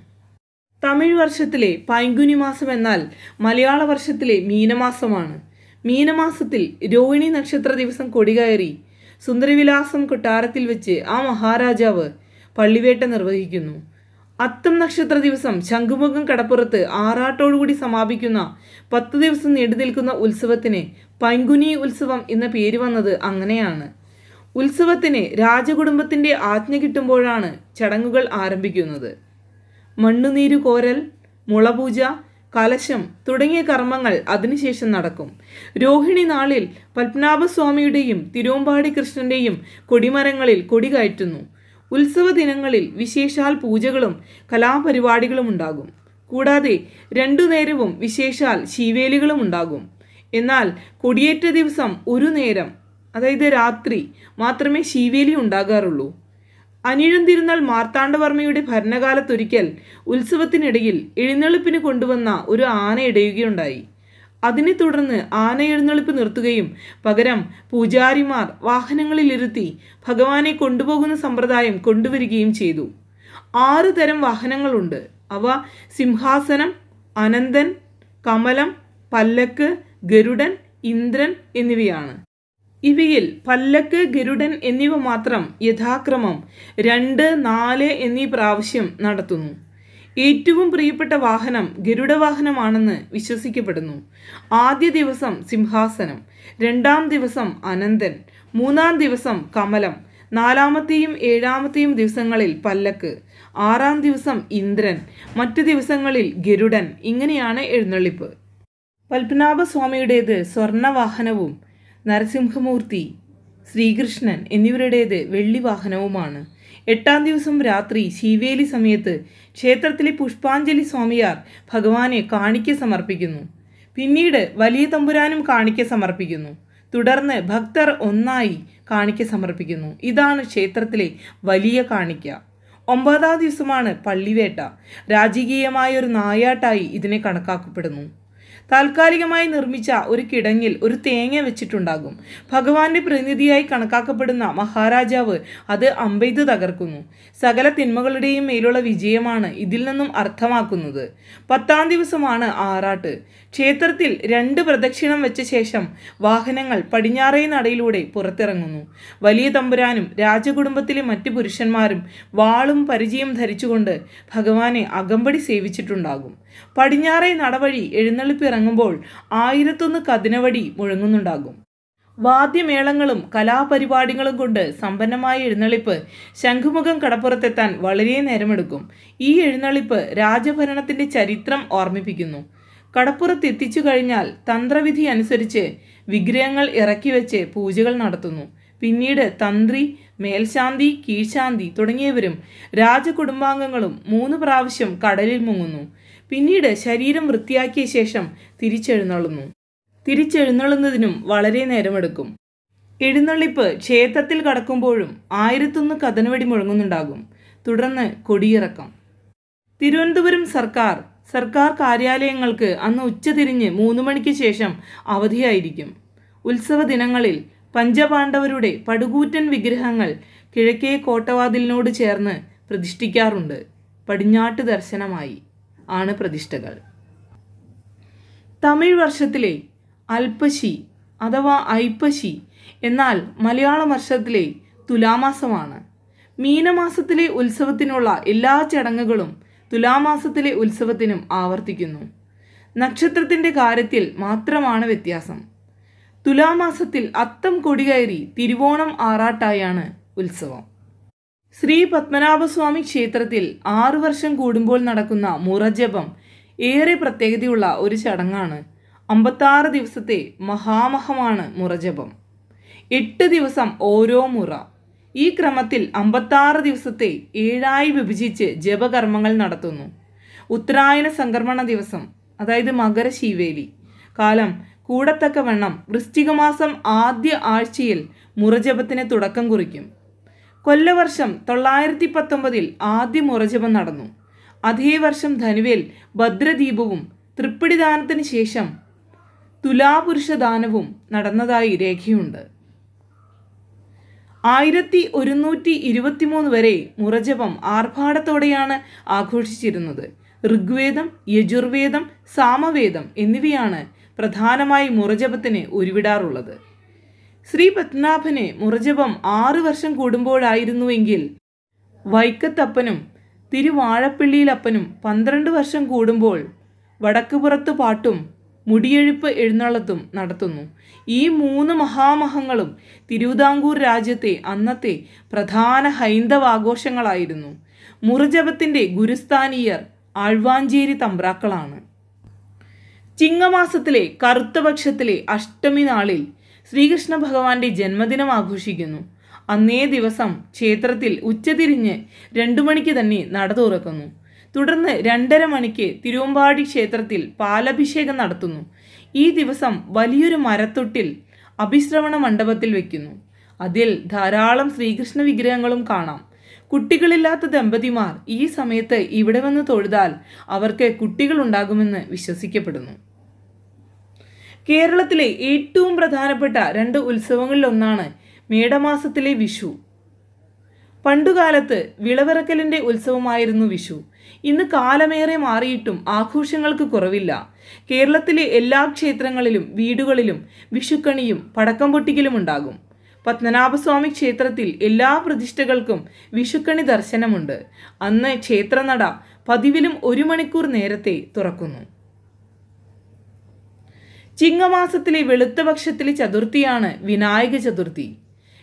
തമിഴ് വർഷത്തിലെ പൈങ്കുനി മാസം എന്നാൽ മലയാള വർഷത്തിലെ മീനമാസമാണ്. മീനമാസത്തിൽ രോഹിണി നക്ഷത്ര ദിവസം കൊടികയറി സുന്ദരവിലാസം കൊട്ടാരത്തിൽ വെച്ച് ആ മഹാരാജാവ് പള്ളിവേട്ട നിർവഹിക്കുന്നു. അത്തം നക്ഷത്ര ദിവസം ശംഖുമുഖം കടപ്പുറത്ത് ആറാട്ടോടുകൂടി സമാപിക്കുന്ന പത്ത് ദിവസം നീണ്ടു നിൽക്കുന്ന ഉത്സവത്തിന് പൈങ്കുനി ഉത്സവം എന്ന പേര് വന്നത് അങ്ങനെയാണ്. ഉത്സവത്തിന് രാജകുടുംബത്തിന്റെ ആജ്ഞ കിട്ടുമ്പോഴാണ് ചടങ്ങുകൾ ആരംഭിക്കുന്നത്. മണ്ണുനീരു കോരൽ മുളപൂജ കലശം തുടങ്ങിയ കർമ്മങ്ങൾ അതിനുശേഷം നടക്കും. രോഹിണി നാളിൽ പത്മനാഭസ്വാമിയുടെയും തിരുവമ്പാടി കൃഷ്ണന്റെയും കൊടിമരങ്ങളിൽ കൊടി കയറ്റുന്നു. ഉത്സവ ദിനങ്ങളിൽ വിശേഷാൽ പൂജകളും കലാപരിപാടികളും ഉണ്ടാകും. കൂടാതെ രണ്ടു നേരവും വിശേഷാൽ ശീവേലികളും ഉണ്ടാകും. എന്നാൽ കൊടിയേറ്റ ദിവസം ഒരു നേരം അതായത് രാത്രി മാത്രമേ ശീവേലി ഉണ്ടാകാറുള്ളൂ. അനിഴം തിരുനാൾ മാർത്താണ്ഡവർമ്മയുടെ ഭരണകാലത്തൊരിക്കൽ ഉത്സവത്തിനിടയിൽ എഴുന്നള്ളിപ്പിന് കൊണ്ടുവന്ന ഒരു ആന ഇടയുകയുണ്ടായി. അതിനെ തുടർന്ന് ആന എഴുന്നള്ളിപ്പ് നിർത്തുകയും പകരം പൂജാരിമാർ വാഹനങ്ങളിലിരുത്തി ഭഗവാനെ കൊണ്ടുപോകുന്ന സമ്പ്രദായം കൊണ്ടുവരികയും ചെയ്തു. ആറ് തരം വാഹനങ്ങളുണ്ട്. അവ സിംഹാസനം അനന്തൻ കമലം പല്ലക്ക് ഗരുഡൻ ഇന്ദ്രൻ എന്നിവയാണ്. ഇവയിൽ പല്ലക്ക് ഗരുഡൻ എന്നിവ മാത്രം യഥാക്രമം രണ്ട് നാല് എന്നീ പ്രാവശ്യം നടത്തുന്നു. ഏറ്റവും പ്രിയപ്പെട്ട വാഹനം ഗരുഡവാഹനമാണെന്ന് വിശ്വസിക്കപ്പെടുന്നു. ആദ്യ ദിവസം സിംഹാസനം രണ്ടാം ദിവസം അനന്തൻ മൂന്നാം ദിവസം കമലം നാലാമത്തെയും ഏഴാമത്തെയും ദിവസങ്ങളിൽ പല്ലക്ക് ആറാം ദിവസം ഇന്ദ്രൻ മറ്റു ദിവസങ്ങളിൽ ഗരുഡൻ ഇങ്ങനെയാണ് എഴുന്നള്ളിപ്പ്. പത്മനാഭസ്വാമിയുടേത് സ്വർണവാഹനവും നരസിംഹമൂർത്തി ശ്രീകൃഷ്ണൻ എന്നിവരുടേത് വെള്ളി വാഹനവുമാണ്. എട്ടാം ദിവസം രാത്രി ശിവേലി സമയത്ത് ക്ഷേത്രത്തിലെ പുഷ്പാഞ്ജലി സ്വാമിയാർ ഭഗവാനെ കാണിക്ക സമർപ്പിക്കുന്നു. പിന്നീട് വലിയ തമ്പുരാനും കാണിക്ക സമർപ്പിക്കുന്നു. തുടർന്ന് ഭക്തർ ഒന്നായി കാണിക്ക സമർപ്പിക്കുന്നു. ഇതാണ് ക്ഷേത്രത്തിലെ വലിയ കാണിക്ക. ഒമ്പതാം ദിവസമാണ് പള്ളിവേട്ട. രാജകീയമായ ഒരു നായാട്ടായി ഇതിനെ കണക്കാക്കപ്പെടുന്നു. താൽക്കാലികമായി നിർമ്മിച്ച ഒരു കിടങ്ങിൽ ഒരു തേങ്ങ വെച്ചിട്ടുണ്ടാകും. ഭഗവാന്റെ പ്രതിനിധിയായി കണക്കാക്കപ്പെടുന്ന മഹാരാജാവ് അത് അമ്പെയ്ത് തകർക്കുന്നു. സകല തിന്മകളുടെയും മേലുള്ള വിജയമാണ് ഇതിൽ നിന്നും അർത്ഥമാക്കുന്നത്. പത്താം ദിവസമാണ് ആറാട്ട്. ക്ഷേത്രത്തിൽ രണ്ട് പ്രദക്ഷിണം വെച്ച ശേഷം വാഹനങ്ങൾ പടിഞ്ഞാറേ നടയിലൂടെ പുറത്തിറങ്ങുന്നു. വലിയ തമ്പുരാനും രാജകുടുംബത്തിലെ മറ്റു പുരുഷന്മാരും വാളും പരിചയം ധരിച്ചുകൊണ്ട് ഭഗവാനെ അകമ്പടി സേവിച്ചിട്ടുണ്ടാകും. പടിഞ്ഞാറേ നടവഴി എഴുന്നള്ളിപ്പ് ഇറങ്ങുമ്പോൾ ആയിരത്തൊന്ന് കതിനവടി മുഴങ്ങുന്നുണ്ടാകും. വാദ്യമേളങ്ങളും കലാപരിപാടികളും കൊണ്ട് സമ്പന്നമായ എഴുന്നള്ളിപ്പ് ശംഖുമുഖം കടപ്പുറത്തെത്താൻ വളരെ നേരമെടുക്കും. ഈ എഴുന്നള്ളിപ്പ് രാജഭരണത്തിന്റെ ചരിത്രം ഓർമ്മിപ്പിക്കുന്നു. കടപ്പുറത്ത് എത്തിച്ചു കഴിഞ്ഞാൽ തന്ത്രവിധി അനുസരിച്ച് വിഗ്രഹങ്ങൾ ഇറക്കി വെച്ച് പൂജകൾ നടത്തുന്നു. പിന്നീട് തന്ത്രി മേൽശാന്തി കീഴ്ശാന്തി തുടങ്ങിയവരും രാജകുടുംബാംഗങ്ങളും മൂന്ന് പ്രാവശ്യം കടലിൽ മുങ്ങുന്നു. പിന്നീട് ശരീരം വൃത്തിയാക്കിയ ശേഷം തിരിച്ചെഴുന്നള്ളുന്നു. തിരിച്ചെഴുന്നള്ളുന്നതിനും വളരെ നേരമെടുക്കും. എഴുന്നള്ളിപ്പ് ക്ഷേത്രത്തിൽ കടക്കുമ്പോഴും ആയിരത്തൊന്ന് കഥനവടി മുഴങ്ങുന്നുണ്ടാകും. തുടർന്ന് കൊടിയിറക്കം. തിരുവനന്തപുരം സർക്കാർ സർക്കാർ കാര്യാലയങ്ങൾക്ക് അന്ന് ഉച്ചതിരിഞ്ഞ് മൂന്ന് മണിക്ക് ശേഷം അവധിയായിരിക്കും. ഉത്സവ ദിനങ്ങളിൽ പഞ്ചപാണ്ഡവരുടെ പടുകൂറ്റൻ വിഗ്രഹങ്ങൾ കിഴക്കേ കോട്ടവാതിലിനോട് ചേർന്ന് പ്രതിഷ്ഠിക്കാറുണ്ട്. പടിഞ്ഞാട്ട് ദർശനമായി. ആണ് പ്രതിഷ്ഠകൾ. തമിഴ് വർഷത്തിലെ അൽപ്പശി അഥവാ ഐപ്പശി എന്നാൽ മലയാള വർഷത്തിലെ തുലാമാസമാണ്. മീനമാസത്തിലെ ഉത്സവത്തിനുള്ള എല്ലാ ചടങ്ങുകളും തുലാമാസത്തിലെ ഉത്സവത്തിനും ആവർത്തിക്കുന്നു. നക്ഷത്രത്തിന്റെ കാര്യത്തിൽ മാത്രമാണ് വ്യത്യാസം. തുലാമാസത്തിൽ അത്തം കൊടികയറി തിരുവോണം ആറാട്ടായാണ് ഉത്സവം. ശ്രീ പത്മനാഭസ്വാമി ക്ഷേത്രത്തിൽ ആറു വർഷം കൂടുമ്പോൾ നടക്കുന്ന മുറജപം ഏറെ പ്രത്യേകതയുള്ള ഒരു ചടങ്ങാണ്. അമ്പത്താറ് ദിവസത്തെ മഹാമഹമാണ് മുറജപം. എട്ട് ദിവസം ഓരോ മുറ. ഈ ക്രമത്തിൽ അമ്പത്താറ് ദിവസത്തെ ഏഴായി വിഭജിച്ച് ജപകർമ്മങ്ങൾ നടത്തുന്നു. ഉത്തരായന സംക്രമണ ദിവസം അതായത് മകരശീവേലി. കാലം കൂടത്തക്കവണ്ണം വൃശ്ചികമാസം ആദ്യ ആഴ്ചയിൽ മുറജപത്തിന് തുടക്കം കുറിക്കും. കൊല്ലവർഷം തൊള്ളായിരത്തി പത്തൊമ്പതിൽ ആദ്യ മുറജപം നടന്നു. അതേ വർഷം ധനുവേൽ ഭദ്രദീപവും തൃപ്പിടിദാനത്തിന് ശേഷം തുലാപുരുഷദാനവും നടന്നതായി രേഖയുണ്ട്. ആയിരത്തി ഒരുന്നൂറ്റി ഇരുപത്തിമൂന്ന് വരെ മുറജപം ആർഭാടത്തോടെയാണ് ആഘോഷിച്ചിരുന്നത്. ഋഗ്വേദം യജുർവേദം സാമവേദം എന്നിവയാണ് പ്രധാനമായി മുറജപത്തിന് ഉരുവിടാറുള്ളത്. ശ്രീ പത്മനാഭന് മുറജപം ആറു വർഷം കൂടുമ്പോഴായിരുന്നുവെങ്കിൽ വൈക്കത്തപ്പനും തിരുവാഴപ്പിള്ളിയിലപ്പനും പന്ത്രണ്ട് വർഷം കൂടുമ്പോൾ വടക്കുപുറത്ത് പാട്ടും മുടിയെഴുപ്പ് എഴുന്നള്ളത്തും നടത്തുന്നു. ഈ മൂന്ന് മഹാമഹങ്ങളും തിരുവിതാംകൂർ രാജ്യത്തെ അന്നത്തെ പ്രധാന ഹൈന്ദവ ആഘോഷങ്ങളായിരുന്നു മുറജപത്തിന്റെ ഗുരുസ്ഥാനീയർ ആഴ്വാഞ്ചേരി തമ്പ്രാക്കളാണ്. ചിങ്ങമാസത്തിലെ കറുത്തപക്ഷത്തിലെ അഷ്ടമി നാളിൽ ശ്രീകൃഷ്ണ ഭഗവാന്റെ ജന്മദിനം ആഘോഷിക്കുന്നു. അന്നേ ദിവസം ക്ഷേത്രത്തിൽ ഉച്ചതിരിഞ്ഞ് രണ്ടു മണിക്ക് തന്നെ നട തുറക്കുന്നു. തുടർന്ന് രണ്ടര മണിക്ക് തിരുവമ്പാടി ക്ഷേത്രത്തിൽ പാലഭിഷേകം നടത്തുന്നു. ഈ ദിവസം വലിയൊരു മരത്തൊട്ടിൽ അഭിശ്രവണ മണ്ഡപത്തിൽ വയ്ക്കുന്നു അതിൽ ധാരാളം ശ്രീകൃഷ്ണ വിഗ്രഹങ്ങളും കാണാം. കുട്ടികളില്ലാത്ത ദമ്പതിമാർ ഈ സമയത്ത് ഇവിടെ വന്ന് തൊഴുതാൽ അവർക്ക് കുട്ടികളുണ്ടാകുമെന്ന് വിശ്വസിക്കപ്പെടുന്നു. കേരളത്തിലെ ഏറ്റവും പ്രധാനപ്പെട്ട രണ്ട് ഉത്സവങ്ങളിലൊന്നാണ് മേടമാസത്തിലെ വിഷു. പണ്ടുകാലത്ത് വിളവിറക്കലിന്റെ ഉത്സവമായിരുന്നു വിഷു. ഇന്ന് കാലമേറെ മാറിയിട്ടും ആഘോഷങ്ങൾക്ക് കുറവില്ല. കേരളത്തിലെ എല്ലാ ക്ഷേത്രങ്ങളിലും വീടുകളിലും വിഷുക്കണിയും പടക്കം പൊട്ടിക്കലും ഉണ്ടാകും. പത്മനാഭസ്വാമി ക്ഷേത്രത്തിൽ എല്ലാ പ്രതിഷ്ഠകൾക്കും വിഷുക്കണി ദർശനമുണ്ട്. അന്ന് ക്ഷേത്രനട പതിവിലും ഒരു മണിക്കൂർ നേരത്തെ തുറക്കുന്നു. ചിങ്ങമാസത്തിലെ വെളുത്തപക്ഷത്തിലെ ചതുർത്ഥിയാണ് വിനായക ചതുർത്ഥി.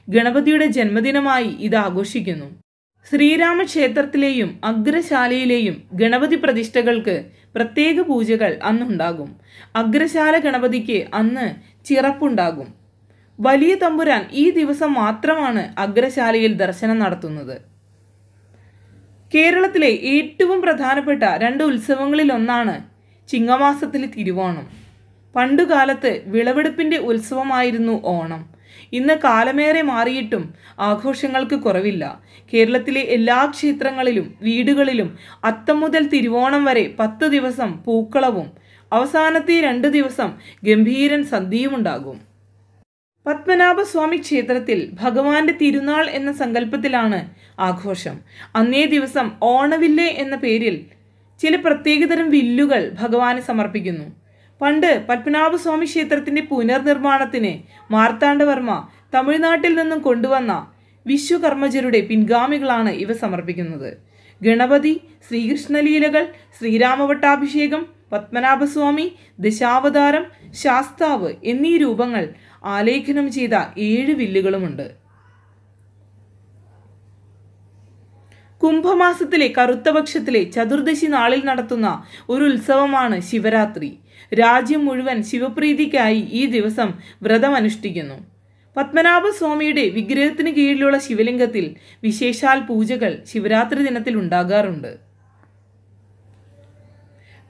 ഗണപതിയുടെ ജന്മദിനമായി ഇത് ആഘോഷിക്കുന്നു. ശ്രീരാമക്ഷേത്രത്തിലെയും അഗ്രശാലയിലെയും ഗണപതി പ്രതിഷ്ഠകൾക്ക് പ്രത്യേക പൂജകൾ അന്നുണ്ടാകും അഗ്രശാല ഗണപതിക്ക് അന്ന് ചിറപ്പുണ്ടാകും. വലിയ തമ്പുരാൻ ഈ ദിവസം മാത്രമാണ് അഗ്രശാലയിൽ ദർശനം നടത്തുന്നത്. കേരളത്തിലെ ഏറ്റവും പ്രധാനപ്പെട്ട രണ്ട് ഉത്സവങ്ങളിൽ ഒന്നാണ് ചിങ്ങമാസത്തിലെ തിരുവോണം. പണ്ടുകാലത്ത് വിളവെടുപ്പിന്റെ ഉത്സവമായിരുന്നു ഓണം. ഇന്ന് കാലമേറെ മാറിയിട്ടും ആഘോഷങ്ങൾക്ക് കുറവില്ല. കേരളത്തിലെ എല്ലാ ക്ഷേത്രങ്ങളിലും വീടുകളിലും അത്തം മുതൽ തിരുവോണം വരെ പത്ത് ദിവസം പൂക്കളവും അവസാനത്തെ രണ്ട് ദിവസം ഗംഭീരൻ സന്ധ്യയുമുണ്ടാകും. പത്മനാഭസ്വാമി ക്ഷേത്രത്തിൽ ഭഗവാന്റെ തിരുനാൾ എന്ന സങ്കല്പത്തിലാണ് ആഘോഷം. അന്നേ ദിവസം ഓണവില്ലേ എന്ന പേരിൽ ചില പ്രത്യേകതരം വില്ലുകൾ ഭഗവാന് സമർപ്പിക്കുന്നു. പണ്ട് പത്മനാഭസ്വാമി ക്ഷേത്രത്തിന്റെ പുനർനിർമ്മാണത്തിന് മാർത്താണ്ഡവർമ്മ തമിഴ്നാട്ടിൽ നിന്നും കൊണ്ടുവന്ന വിശ്വകർമ്മജരുടെ പിൻഗാമികളാണ് ഇവ സമർപ്പിക്കുന്നത്. ഗണപതി ശ്രീകൃഷ്ണലീലകൾ ശ്രീരാമവട്ടാഭിഷേകം പത്മനാഭസ്വാമി ദശാവതാരം ശാസ്താവ് എന്നീ രൂപങ്ങൾ ആലേഖനം ചെയ്ത ഏഴ് വില്ലുകളുമുണ്ട്. കുംഭമാസത്തിലെ കറുത്തപക്ഷത്തിലെ ചതുർദശി നാളിൽ നടത്തുന്ന ഒരു ഉത്സവമാണ് ശിവരാത്രി. രാജ്യം മുഴുവൻ ശിവപ്രീതിക്കായി ഈ ദിവസം വ്രതമനുഷ്ഠിക്കുന്നു. പത്മനാഭസ്വാമിയുടെ വിഗ്രഹത്തിന് കീഴിലുള്ള ശിവലിംഗത്തിൽ വിശേഷാൽ പൂജകൾ ശിവരാത്രി ദിനത്തിൽ ഉണ്ടാകാറുണ്ട്.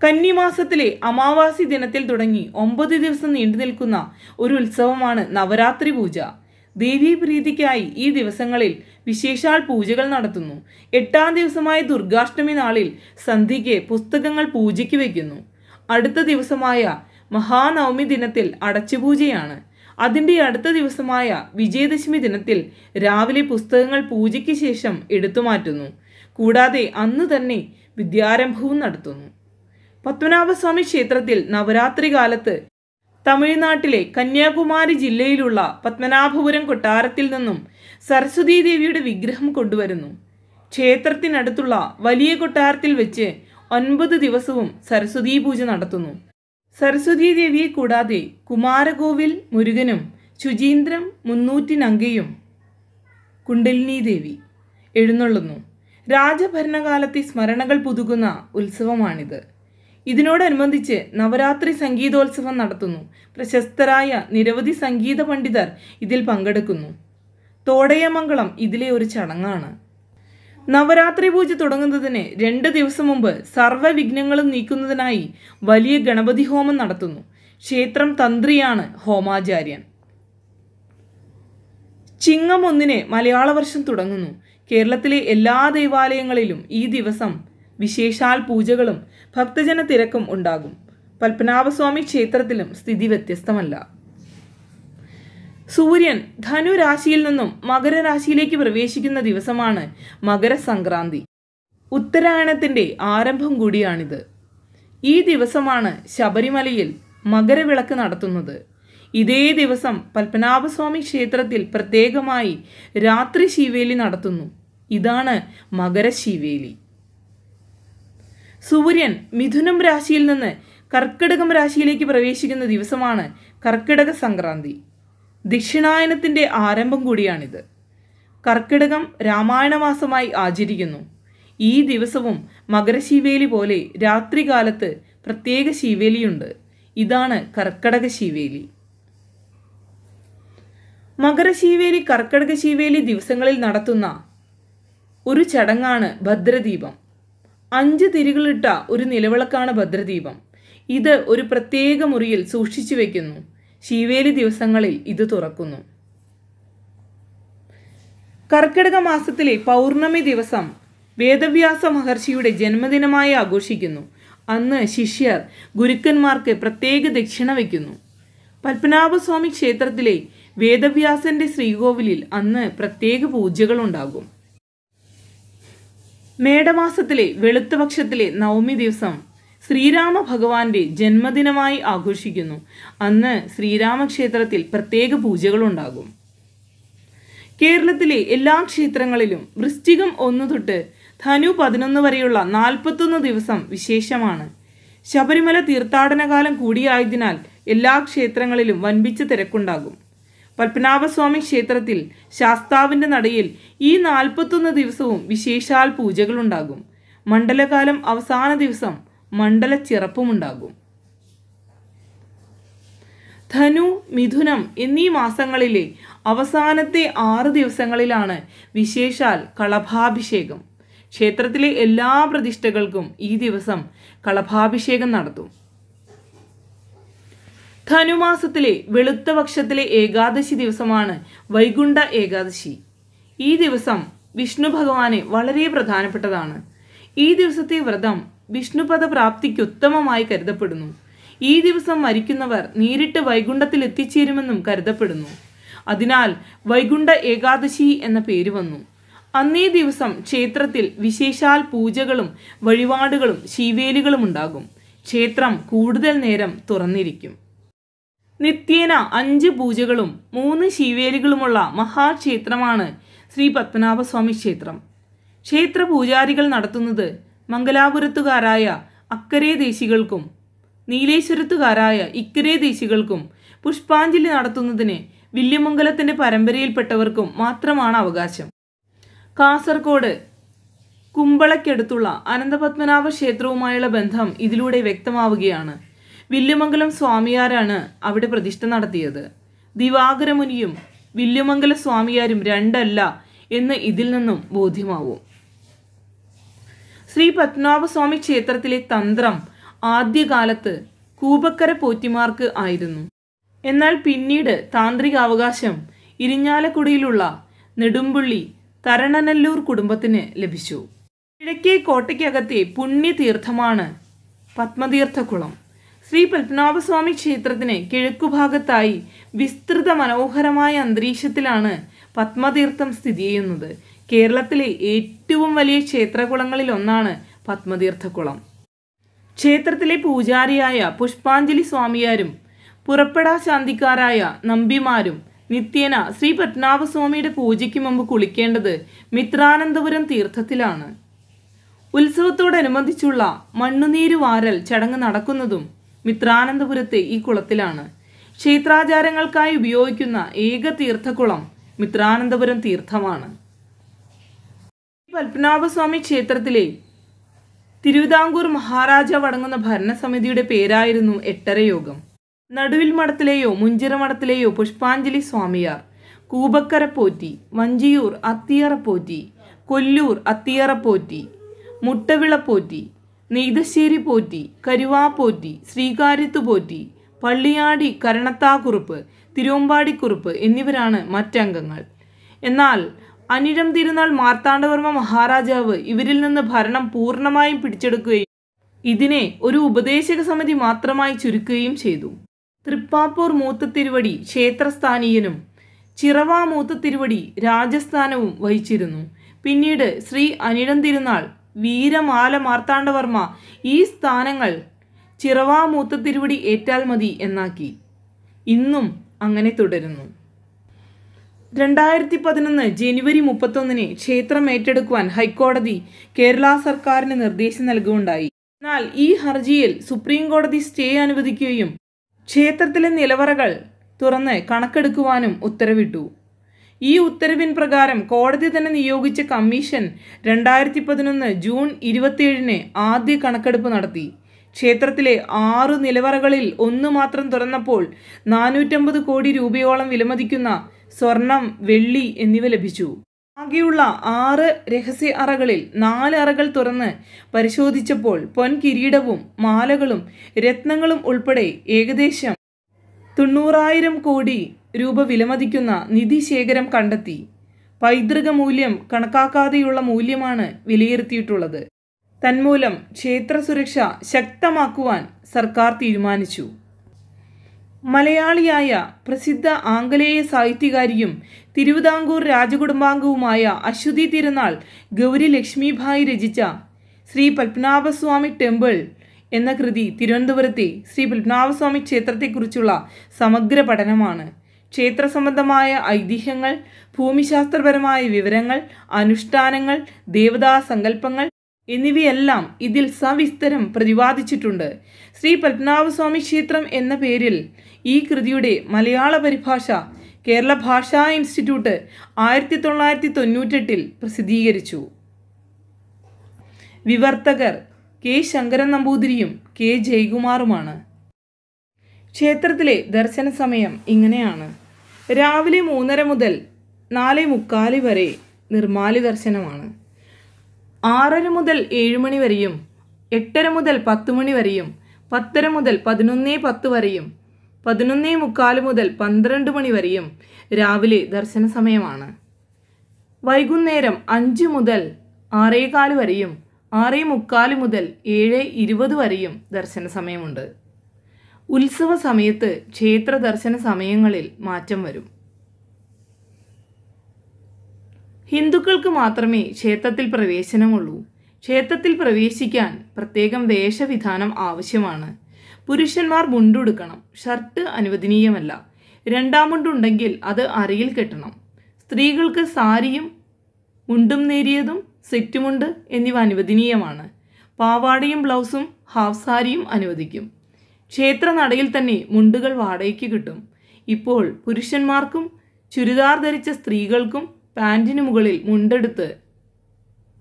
കന്നിമാസത്തിലെ അമാവാസി ദിനത്തിൽ തുടങ്ങി ഒമ്പത് ദിവസം നീണ്ടു നിൽക്കുന്ന ഒരു ഉത്സവമാണ് നവരാത്രി പൂജ. ദേവീപ്രീതിക്കായി ഈ ദിവസങ്ങളിൽ വിശേഷാൽ പൂജകൾ നടത്തുന്നു. എട്ടാം ദിവസമായ ദുർഗാഷ്ടമി നാളിൽ സന്ധ്യയ്ക്ക് പുസ്തകങ്ങൾ പൂജയ്ക്ക് വയ്ക്കുന്നു. അടുത്ത ദിവസമായ മഹാനവമി ദിനത്തിൽ അടച്ചുപൂജയാണ്. അതിന്റെ അടുത്ത ദിവസമായ വിജയദശമി ദിനത്തിൽ രാവിലെ പുസ്തകങ്ങൾ പൂജയ്ക്ക് ശേഷം എടുത്തുമാറ്റുന്നു കൂടാതെ അന്ന് തന്നെ വിദ്യാരംഭവും നടത്തുന്നു. പത്മനാഭസ്വാമി ക്ഷേത്രത്തിൽ നവരാത്രി കാലത്ത് തമിഴ്നാട്ടിലെ കന്യാകുമാരി ജില്ലയിലുള്ള പത്മനാഭപുരം കൊട്ടാരത്തിൽ നിന്നും സരസ്വതീദേവിയുടെ വിഗ്രഹം കൊണ്ടുവരുന്നു. ക്ഷേത്രത്തിനടുത്തുള്ള വലിയ കൊട്ടാരത്തിൽ വെച്ച് ഒൻപത് ദിവസവും സരസ്വതീ പൂജ നടത്തുന്നു. സരസ്വതീ ദേവിയെ കൂടാതെ കുമാരകോവിൽ മുരുകനും ശുചീന്ദ്രം മുന്നൂറ്റിനങ്കയും കുണ്ടലിനി ദേവി എഴുന്നള്ളുന്നു. രാജഭരണകാലത്തെ സ്മരണകൾ പുതുക്കുന്ന ഉത്സവമാണിത്. ഇതിനോടനുബന്ധിച്ച് നവരാത്രി സംഗീതോത്സവം നടത്തുന്നു. പ്രശസ്തരായ നിരവധി സംഗീത പണ്ഡിതർ ഇതിൽ പങ്കെടുക്കുന്നു. തോടയമംഗളം ഇതിലെ ഒരു ചടങ്ങാണ്. നവരാത്രി പൂജ തുടങ്ങുന്നതിന് രണ്ട് ദിവസം മുമ്പ് സർവ വിഘ്നങ്ങളും നീക്കുന്നതിനായി വലിയ ഗണപതി ഹോമം നടത്തുന്നു. ക്ഷേത്രം തന്ത്രിയാണ് ഹോമാചാര്യൻ. ചിങ്ങം ഒന്നിന് മലയാള വർഷം തുടങ്ങുന്നു. കേരളത്തിലെ എല്ലാ ദേവാലയങ്ങളിലും ഈ ദിവസം വിശേഷാൽ പൂജകളും ഭക്തജന തിരക്കും ഉണ്ടാകും. പത്മനാഭസ്വാമി ക്ഷേത്രത്തിലും സ്ഥിതി വ്യത്യസ്തമല്ല. സൂര്യൻ ധനുരാശിയിൽ നിന്നും മകരരാശിയിലേക്ക് പ്രവേശിക്കുന്ന ദിവസമാണ് മകരസംക്രാന്തി. ഉത്തരായണത്തിന്റെ ആരംഭം കൂടിയാണിത്. ഈ ദിവസമാണ് ശബരിമലയിൽ മകരവിളക്ക് നടത്തുന്നത്. ഇതേ ദിവസം പത്മനാഭസ്വാമി ക്ഷേത്രത്തിൽ പ്രത്യേകമായി രാത്രി ശിവേലി നടത്തുന്നു. ഇതാണ് മകരശിവേലി. സൂര്യൻ മിഥുനം രാശിയിൽ നിന്ന് കർക്കിടകം രാശിയിലേക്ക് പ്രവേശിക്കുന്ന ദിവസമാണ് കർക്കിടക സംക്രാന്തി. ദക്ഷിണായനത്തിന്റെ ആരംഭം കൂടിയാണിത്. കർക്കിടകം രാമായണമാസമായി ആചരിക്കുന്നു. ഈ ദിവസവും മകരശീവേലി പോലെ രാത്രികാലത്ത് പ്രത്യേക ശീവേലിയുണ്ട്. ഇതാണ് കർക്കടക ശിവേലി. മകരശിവേലി കർക്കടക ശിവേലി ദിവസങ്ങളിൽ നടത്തുന്ന ഒരു ചടങ്ങാണ് ഭദ്രദീപം. അഞ്ച് തിരികളിട്ട ഒരു നിലവിളക്കാണ് ഭദ്രദീപം. ഇത് ഒരു പ്രത്യേക മുറിയിൽ സൂക്ഷിച്ചു വെക്കുന്നു. ശിവേലി ദിവസങ്ങളിൽ ഇത് തുറക്കുന്നു. കർക്കിടക മാസത്തിലെ പൗർണമി ദിവസം വേദവ്യാസ മഹർഷിയുടെ ജന്മദിനമായി ആഘോഷിക്കുന്നു. അന്ന് ശിഷ്യർ ഗുരുക്കന്മാർക്ക് പ്രത്യേക ദക്ഷിണ വയ്ക്കുന്നു. പത്മനാഭസ്വാമി ക്ഷേത്രത്തിലെ വേദവ്യാസന്റെ ശ്രീകോവിലിൽ അന്ന് പ്രത്യേക പൂജകളുണ്ടാകും. മേടമാസത്തിലെ വെളുത്തുപക്ഷത്തിലെ നവമി ദിവസം ശ്രീരാമ ഭഗവാന്റെ ജന്മദിനമായി ആഘോഷിക്കുന്നു. അന്ന് ശ്രീരാമക്ഷേത്രത്തിൽ പ്രത്യേക പൂജകളുണ്ടാകും. കേരളത്തിലെ എല്ലാ ക്ഷേത്രങ്ങളിലും വൃശ്ചികം ഒന്നു തൊട്ട് ധനു പതിനൊന്ന് വരെയുള്ള നാൽപ്പത്തൊന്ന് ദിവസം വിശേഷമാണ്. ശബരിമല തീർത്ഥാടനകാലം കൂടിയായതിനാൽ എല്ലാ ക്ഷേത്രങ്ങളിലും വൻപിച്ച തിരക്കുണ്ടാകും. പത്മനാഭസ്വാമി ക്ഷേത്രത്തിൽ ശാസ്താവിന്റെ നടയിൽ ഈ നാൽപ്പത്തൊന്ന് ദിവസവും വിശേഷാൽ പൂജകളുണ്ടാകും. മണ്ഡലകാലം അവസാന ദിവസം മണ്ഡല ചിറപ്പുമുണ്ടാകും ധനു മിഥുനം എന്നീ മാസങ്ങളിലെ അവസാനത്തെ ആറ് ദിവസങ്ങളിലാണ് വിശേഷാൽ കളഭാഭിഷേകം. ക്ഷേത്രത്തിലെ എല്ലാ പ്രതിഷ്ഠകൾക്കും ഈ ദിവസം കളഭാഭിഷേകം നടത്തും. ധനുമാസത്തിലെ വെളുത്ത പക്ഷത്തിലെ ഏകാദശി ദിവസമാണ് വൈകുണ്ഠ ഏകാദശി. ഈ ദിവസം വിഷ്ണു ഭഗവാന് വളരെ പ്രധാനപ്പെട്ടതാണ്. ഈ ദിവസത്തെ വ്രതം വിഷ്ണുപദ പ്രാപ്തിക്ക് ഉത്തമമായി കരുതപ്പെടുന്നു. ഈ ദിവസം മരിക്കുന്നവർ നേരിട്ട് വൈകുണ്ഠത്തിൽ എത്തിച്ചേരുമെന്നും കരുതപ്പെടുന്നു. അതിനാൽ വൈകുണ്ഠ ഏകാദശി എന്ന പേര് വന്നു. അന്നേ ദിവസം ക്ഷേത്രത്തിൽ വിശേഷാൽ പൂജകളും വഴിപാടുകളും ശീവേലികളും ഉണ്ടാകും. ക്ഷേത്രം കൂടുതൽ നേരം തുറന്നിരിക്കും. നിത്യേന അഞ്ച് പൂജകളും മൂന്ന് ശീവേലികളുമുള്ള മഹാക്ഷേത്രമാണ് ശ്രീ പത്മനാഭസ്വാമി ക്ഷേത്രം. ക്ഷേത്ര പൂജാരികൾ നടത്തുന്നത് മംഗലാപുരത്തുകാരായ അക്കരെ ദേശികൾക്കും നീലേശ്വരത്തുകാരായ ഇക്കരെ ദേശികൾക്കും പുഷ്പാഞ്ജലി നടത്തുന്നതിന് വില്യമംഗലത്തിന്റെ പരമ്പരയിൽപ്പെട്ടവർക്കും മാത്രമാണ് അവകാശം. കാസർഗോഡ് കുമ്പളയ്ക്കടുത്തുള്ള അനന്തപത്മനാഭ ക്ഷേത്രവുമായുള്ള ബന്ധം ഇതിലൂടെ വ്യക്തമാവുകയാണ്. വില്യമംഗലം സ്വാമിയാരാണ് അവിടെ പ്രതിഷ്ഠ നടത്തിയത്. ദിവാകരമുനിയും വില്യമംഗല സ്വാമിയാരും രണ്ടല്ല എന്ന് ഇതിൽ നിന്നും ബോധ്യമാവും. ശ്രീ പത്മനാഭസ്വാമി ക്ഷേത്രത്തിലെ തന്ത്രം ആദ്യകാലത്ത് കൂപക്കര പോറ്റിമാർക്ക് ആയിരുന്നു. എന്നാൽ പിന്നീട് താന്ത്രികാവകാശം ഇരിഞ്ഞാലക്കുടിയിലുള്ള നെടുമ്പുള്ളി തരണനല്ലൂർ കുടുംബത്തിന് ലഭിച്ചു. കിഴക്കേ കോട്ടയ്ക്കകത്തെ പുണ്യതീർത്ഥമാണ് പത്മതീർത്ഥക്കുളം. ശ്രീ പത്മനാഭസ്വാമി ക്ഷേത്രത്തിന് കിഴക്കുഭാഗത്തായി വിസ്തൃത മനോഹരമായ അന്തരീക്ഷത്തിലാണ് പത്മതീർത്ഥം സ്ഥിതി ചെയ്യുന്നത്. കേരളത്തിലെ ഏറ്റവും വലിയ ക്ഷേത്രകുളങ്ങളിൽ ഒന്നാണ് പത്മതീർത്ഥക്കുളം ക്ഷേത്രത്തിലെ പൂജാരിയായ പുഷ്പാഞ്ജലി സ്വാമിയാരും പുറപ്പെടാ ശാന്തിക്കാരായ നമ്പിമാരും നിത്യേന ശ്രീ പത്മനാഭസ്വാമിയുടെ പൂജയ്ക്ക് മുമ്പ് കുളിക്കേണ്ടത് മിത്രാനന്തപുരം തീർത്ഥത്തിലാണ്. ഉത്സവത്തോടനുബന്ധിച്ചുള്ള മണ്ണുനീര് വാരൽ ചടങ്ങ് നടക്കുന്നതും മിത്രാനന്തപുരത്തെ ഈ കുളത്തിലാണ്. ക്ഷേത്രാചാരങ്ങൾക്കായി ഉപയോഗിക്കുന്ന ഏക തീർത്ഥകുളം മിത്രാനന്തപുരം തീർത്ഥമാണ്. പത്മനാഭസ്വാമി ക്ഷേത്രത്തിലെ തിരുവിതാംകൂർ മഹാരാജാവ് അടങ്ങുന്ന ഭരണസമിതിയുടെ പേരായിരുന്നു എട്ടരയോഗം. നടുവിൽ മഠത്തിലെയോ മുഞ്ചിറ മഠത്തിലെയോ പുഷ്പാഞ്ജലി സ്വാമിയാർ. കൂബക്കരപ്പോറ്റി വഞ്ചിയൂർ അത്തിയറപ്പോറ്റി കൊല്ലൂർ അത്തിയറപ്പോറ്റി മുട്ടവിളപ്പോറ്റി മുട്ടവിള പോറ്റി നെയ്തശ്ശേരി പോറ്റി കരുവാപ്പോറ്റി പോറ്റി ശ്രീകാര്യത്ത് പോറ്റി പള്ളിയാടി കരണത്താക്കുറുപ്പ് തിരുവമ്പാടിക്കുറുപ്പ് എന്നിവരാണ് മറ്റംഗങ്ങൾ. എന്നാൽ അനിഴം തിരുനാൾ മാർത്താണ്ഡവർമ്മ മഹാരാജാവ് ഇവരിൽ നിന്ന് ഭരണം പൂർണമായും പിടിച്ചെടുക്കുകയും ഇതിനെ ഒരു ഉപദേശക സമിതി മാത്രമായി ചുരുക്കുകയും ചെയ്തു. തൃപ്പാപ്പൂർ മൂത്ത തിരുവടി ക്ഷേത്രസ്ഥാനീയനും ചിറവാ മൂത്ത തിരുവടി രാജസ്ഥാനവും വഹിച്ചിരുന്നു. പിന്നീട് ശ്രീ അനിഴം തിരുനാൾ വീരമാല മാർത്താണ്ഡവർമ്മ ഈ സ്ഥാനങ്ങൾ ചിറവാ മൂത്ത തിരുവടി ഏറ്റാൽ മതി എന്നാക്കി. ഇന്നും അങ്ങനെ തുടരുന്നു. രണ്ടായിരത്തി പതിനൊന്ന് ജനുവരി മുപ്പത്തൊന്നിന് ക്ഷേത്രം ഏറ്റെടുക്കുവാൻ ഹൈക്കോടതി കേരള സർക്കാരിന് നിർദ്ദേശം നൽകുകയുണ്ടായി. എന്നാൽ ഈ ഹർജിയിൽ സുപ്രീം കോടതി സ്റ്റേ അനുവദിക്കുകയും ക്ഷേത്രത്തിലെ നിലവറകൾ തുറന്ന് കണക്കെടുക്കുവാനും ഉത്തരവിട്ടു. ഈ ഉത്തരവിൻ പ്രകാരം കോടതി തന്നെ നിയോഗിച്ച കമ്മീഷൻ രണ്ടായിരത്തി പതിനൊന്ന് ജൂൺ ഇരുപത്തിയേഴിന് ആദ്യ കണക്കെടുപ്പ് നടത്തി. ക്ഷേത്രത്തിലെ ആറു നിലവറകളിൽ ഒന്ന് മാത്രം തുറന്നപ്പോൾ നാനൂറ്റമ്പത് കോടി രൂപയോളം വിലമതിക്കുന്ന സ്വർണം വെള്ളി എന്നിവ ലഭിച്ചു. ആകെയുള്ള ആറ് രഹസ്യ അറകളിൽ നാല് അറകൾ തുറന്ന് പരിശോധിച്ചപ്പോൾ പൊൻകിരീടവും മാലകളും രത്നങ്ങളും ഉൾപ്പെടെ ഏകദേശം തൊണ്ണൂറായിരം കോടി രൂപ വിലമതിക്കുന്ന നിധി ശേഖരം കണ്ടെത്തി. പൈതൃക മൂല്യം കണക്കാക്കാതെയുള്ള മൂല്യമാണ് വിലയിരുത്തിയിട്ടുള്ളത്. തന്മൂലം ക്ഷേത്ര സുരക്ഷ ശക്തമാക്കുവാൻ സർക്കാർ തീരുമാനിച്ചു. മലയാളിയായ പ്രസിദ്ധ ആംഗലേയ സാഹിത്യകാരിയും തിരുവിതാംകൂർ രാജകുടുംബാംഗവുമായ അശ്വതി തിരുനാൾ ഗൗരി ലക്ഷ്മിഭായി രചിച്ച ശ്രീ പത്മനാഭസ്വാമി ടെമ്പിൾ എന്ന കൃതി തിരുവനന്തപുരത്തെ ശ്രീ പത്മനാഭസ്വാമി ക്ഷേത്രത്തെക്കുറിച്ചുള്ള സമഗ്ര പഠനമാണ്. ക്ഷേത്ര സംബന്ധമായ ഐതിഹ്യങ്ങൾ ഭൂമിശാസ്ത്രപരമായ വിവരങ്ങൾ അനുഷ്ഠാനങ്ങൾ ദേവതാ സങ്കല്പങ്ങൾ എന്നിവയെല്ലാം ഇതിൽ സവിസ്തരം പ്രതിപാദിച്ചിട്ടുണ്ട്. ശ്രീ പത്മനാഭസ്വാമി ക്ഷേത്രം എന്ന പേരിൽ ഈ കൃതിയുടെ മലയാള പരിഭാഷ കേരള ഭാഷാ ഇൻസ്റ്റിറ്റ്യൂട്ട് ആയിരത്തി തൊള്ളായിരത്തി തൊണ്ണൂറ്റെട്ടിൽ പ്രസിദ്ധീകരിച്ചു. വിവർത്തകർ കെ ശങ്കരൻ നമ്പൂതിരിയും കെ ജയകുമാറുമാണ്. ക്ഷേത്രത്തിലെ ദർശന സമയം ഇങ്ങനെയാണ്. രാവിലെ മൂന്നര മുതൽ നാല് മുക്കാൽ വരെ നിർമാലി ദർശനമാണ്. ആറര മുതൽ ഏഴ് മണി വരെയും എട്ടര മുതൽ പത്ത് മണി വരെയും പത്തര മുതൽ പതിനൊന്നേ പത്ത് വരെയും പതിനൊന്നേ മുക്കാൽ മുതൽ പന്ത്രണ്ട് മണി വരെയും രാവിലെ ദർശന സമയമാണ്. വൈകുന്നേരം അഞ്ച് മുതൽ ആറേകാൽ വരെയും ആറേ മുക്കാൽ മുതൽ ഏഴ് ഇരുപത് വരെയും ദർശന സമയമുണ്ട്. ഉത്സവ സമയത്ത് ക്ഷേത്ര ദർശന സമയങ്ങളിൽ മാറ്റം വരും. ഹിന്ദുക്കൾക്ക് മാത്രമേ ക്ഷേത്രത്തിൽ പ്രവേശനമുള്ളൂ. ക്ഷേത്രത്തിൽ പ്രവേശിക്കാൻ പ്രത്യേകം വേഷവിധാനം ആവശ്യമാണ്. പുരുഷന്മാർ മുണ്ടുടുക്കണം. ഷർട്ട് അനുവദനീയമല്ല. രണ്ടാം മുണ്ടുണ്ടെങ്കിൽ അത് അരയിൽ കെട്ടണം. സ്ത്രീകൾക്ക് സാരിയും മുണ്ടും നേരിയതും സെറ്റുമുണ്ട് എന്നിവ അനുവദനീയമാണ്. പാവാടയും ബ്ലൗസും ഹാഫ് സാരിയും അനുവദിക്കും. ക്ഷേത്ര നടയിൽ തന്നെ മുണ്ടുകൾ വാടകയ്ക്ക് കിട്ടും. ഇപ്പോൾ പുരുഷന്മാർക്കും ചുരിദാർ ധരിച്ച സ്ത്രീകൾക്കും പാന്റിന് മുകളിൽ മുണ്ടെടുത്ത്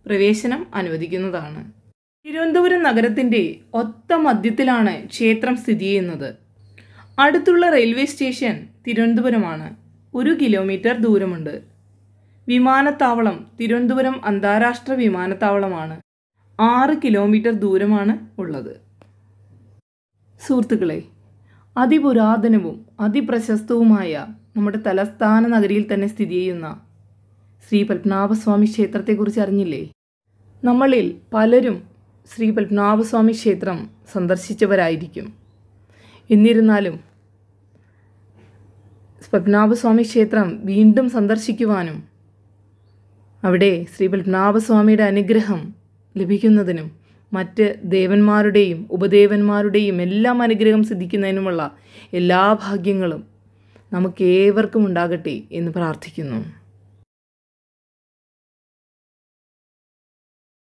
പ്രവേശനം അനുവദിക്കുന്നതാണ്. തിരുവനന്തപുരം നഗരത്തിന്റെ ഒത്ത മധ്യത്തിലാണ് ക്ഷേത്രം സ്ഥിതി ചെയ്യുന്നത്. അടുത്തുള്ള റെയിൽവേ സ്റ്റേഷൻ തിരുവനന്തപുരമാണ്. ഒരു കിലോമീറ്റർ ദൂരമുണ്ട്. വിമാനത്താവളം തിരുവനന്തപുരം അന്താരാഷ്ട്ര വിമാനത്താവളമാണ്. ആറ് കിലോമീറ്റർ ദൂരമാണ് ഉള്ളത്. സുഹൃത്തുക്കളെ അതിപുരാതനവും അതിപ്രശസ്തവുമായ നമ്മുടെ തലസ്ഥാന നഗരിയിൽ തന്നെ സ്ഥിതി ചെയ്യുന്ന ശ്രീ പത്മനാഭസ്വാമി ക്ഷേത്രത്തെക്കുറിച്ച് അറിഞ്ഞില്ലേ? നമ്മളിൽ പലരും ശ്രീ പത്മനാഭസ്വാമി ക്ഷേത്രം സന്ദർശിച്ചവരായിരിക്കും. എന്നിരുന്നാലും പത്മനാഭസ്വാമി ക്ഷേത്രം വീണ്ടും സന്ദർശിക്കുവാനും അവിടെ ശ്രീ പത്മനാഭസ്വാമിയുടെ അനുഗ്രഹം ലഭിക്കുന്നതിനും മറ്റ് ദേവന്മാരുടെയും ഉപദേവന്മാരുടെയും എല്ലാം അനുഗ്രഹം സിദ്ധിക്കുന്നതിനുമുള്ള എല്ലാ ഭാഗ്യങ്ങളും നമുക്കേവർക്കും ഉണ്ടാകട്ടെ എന്ന് പ്രാർത്ഥിക്കുന്നു.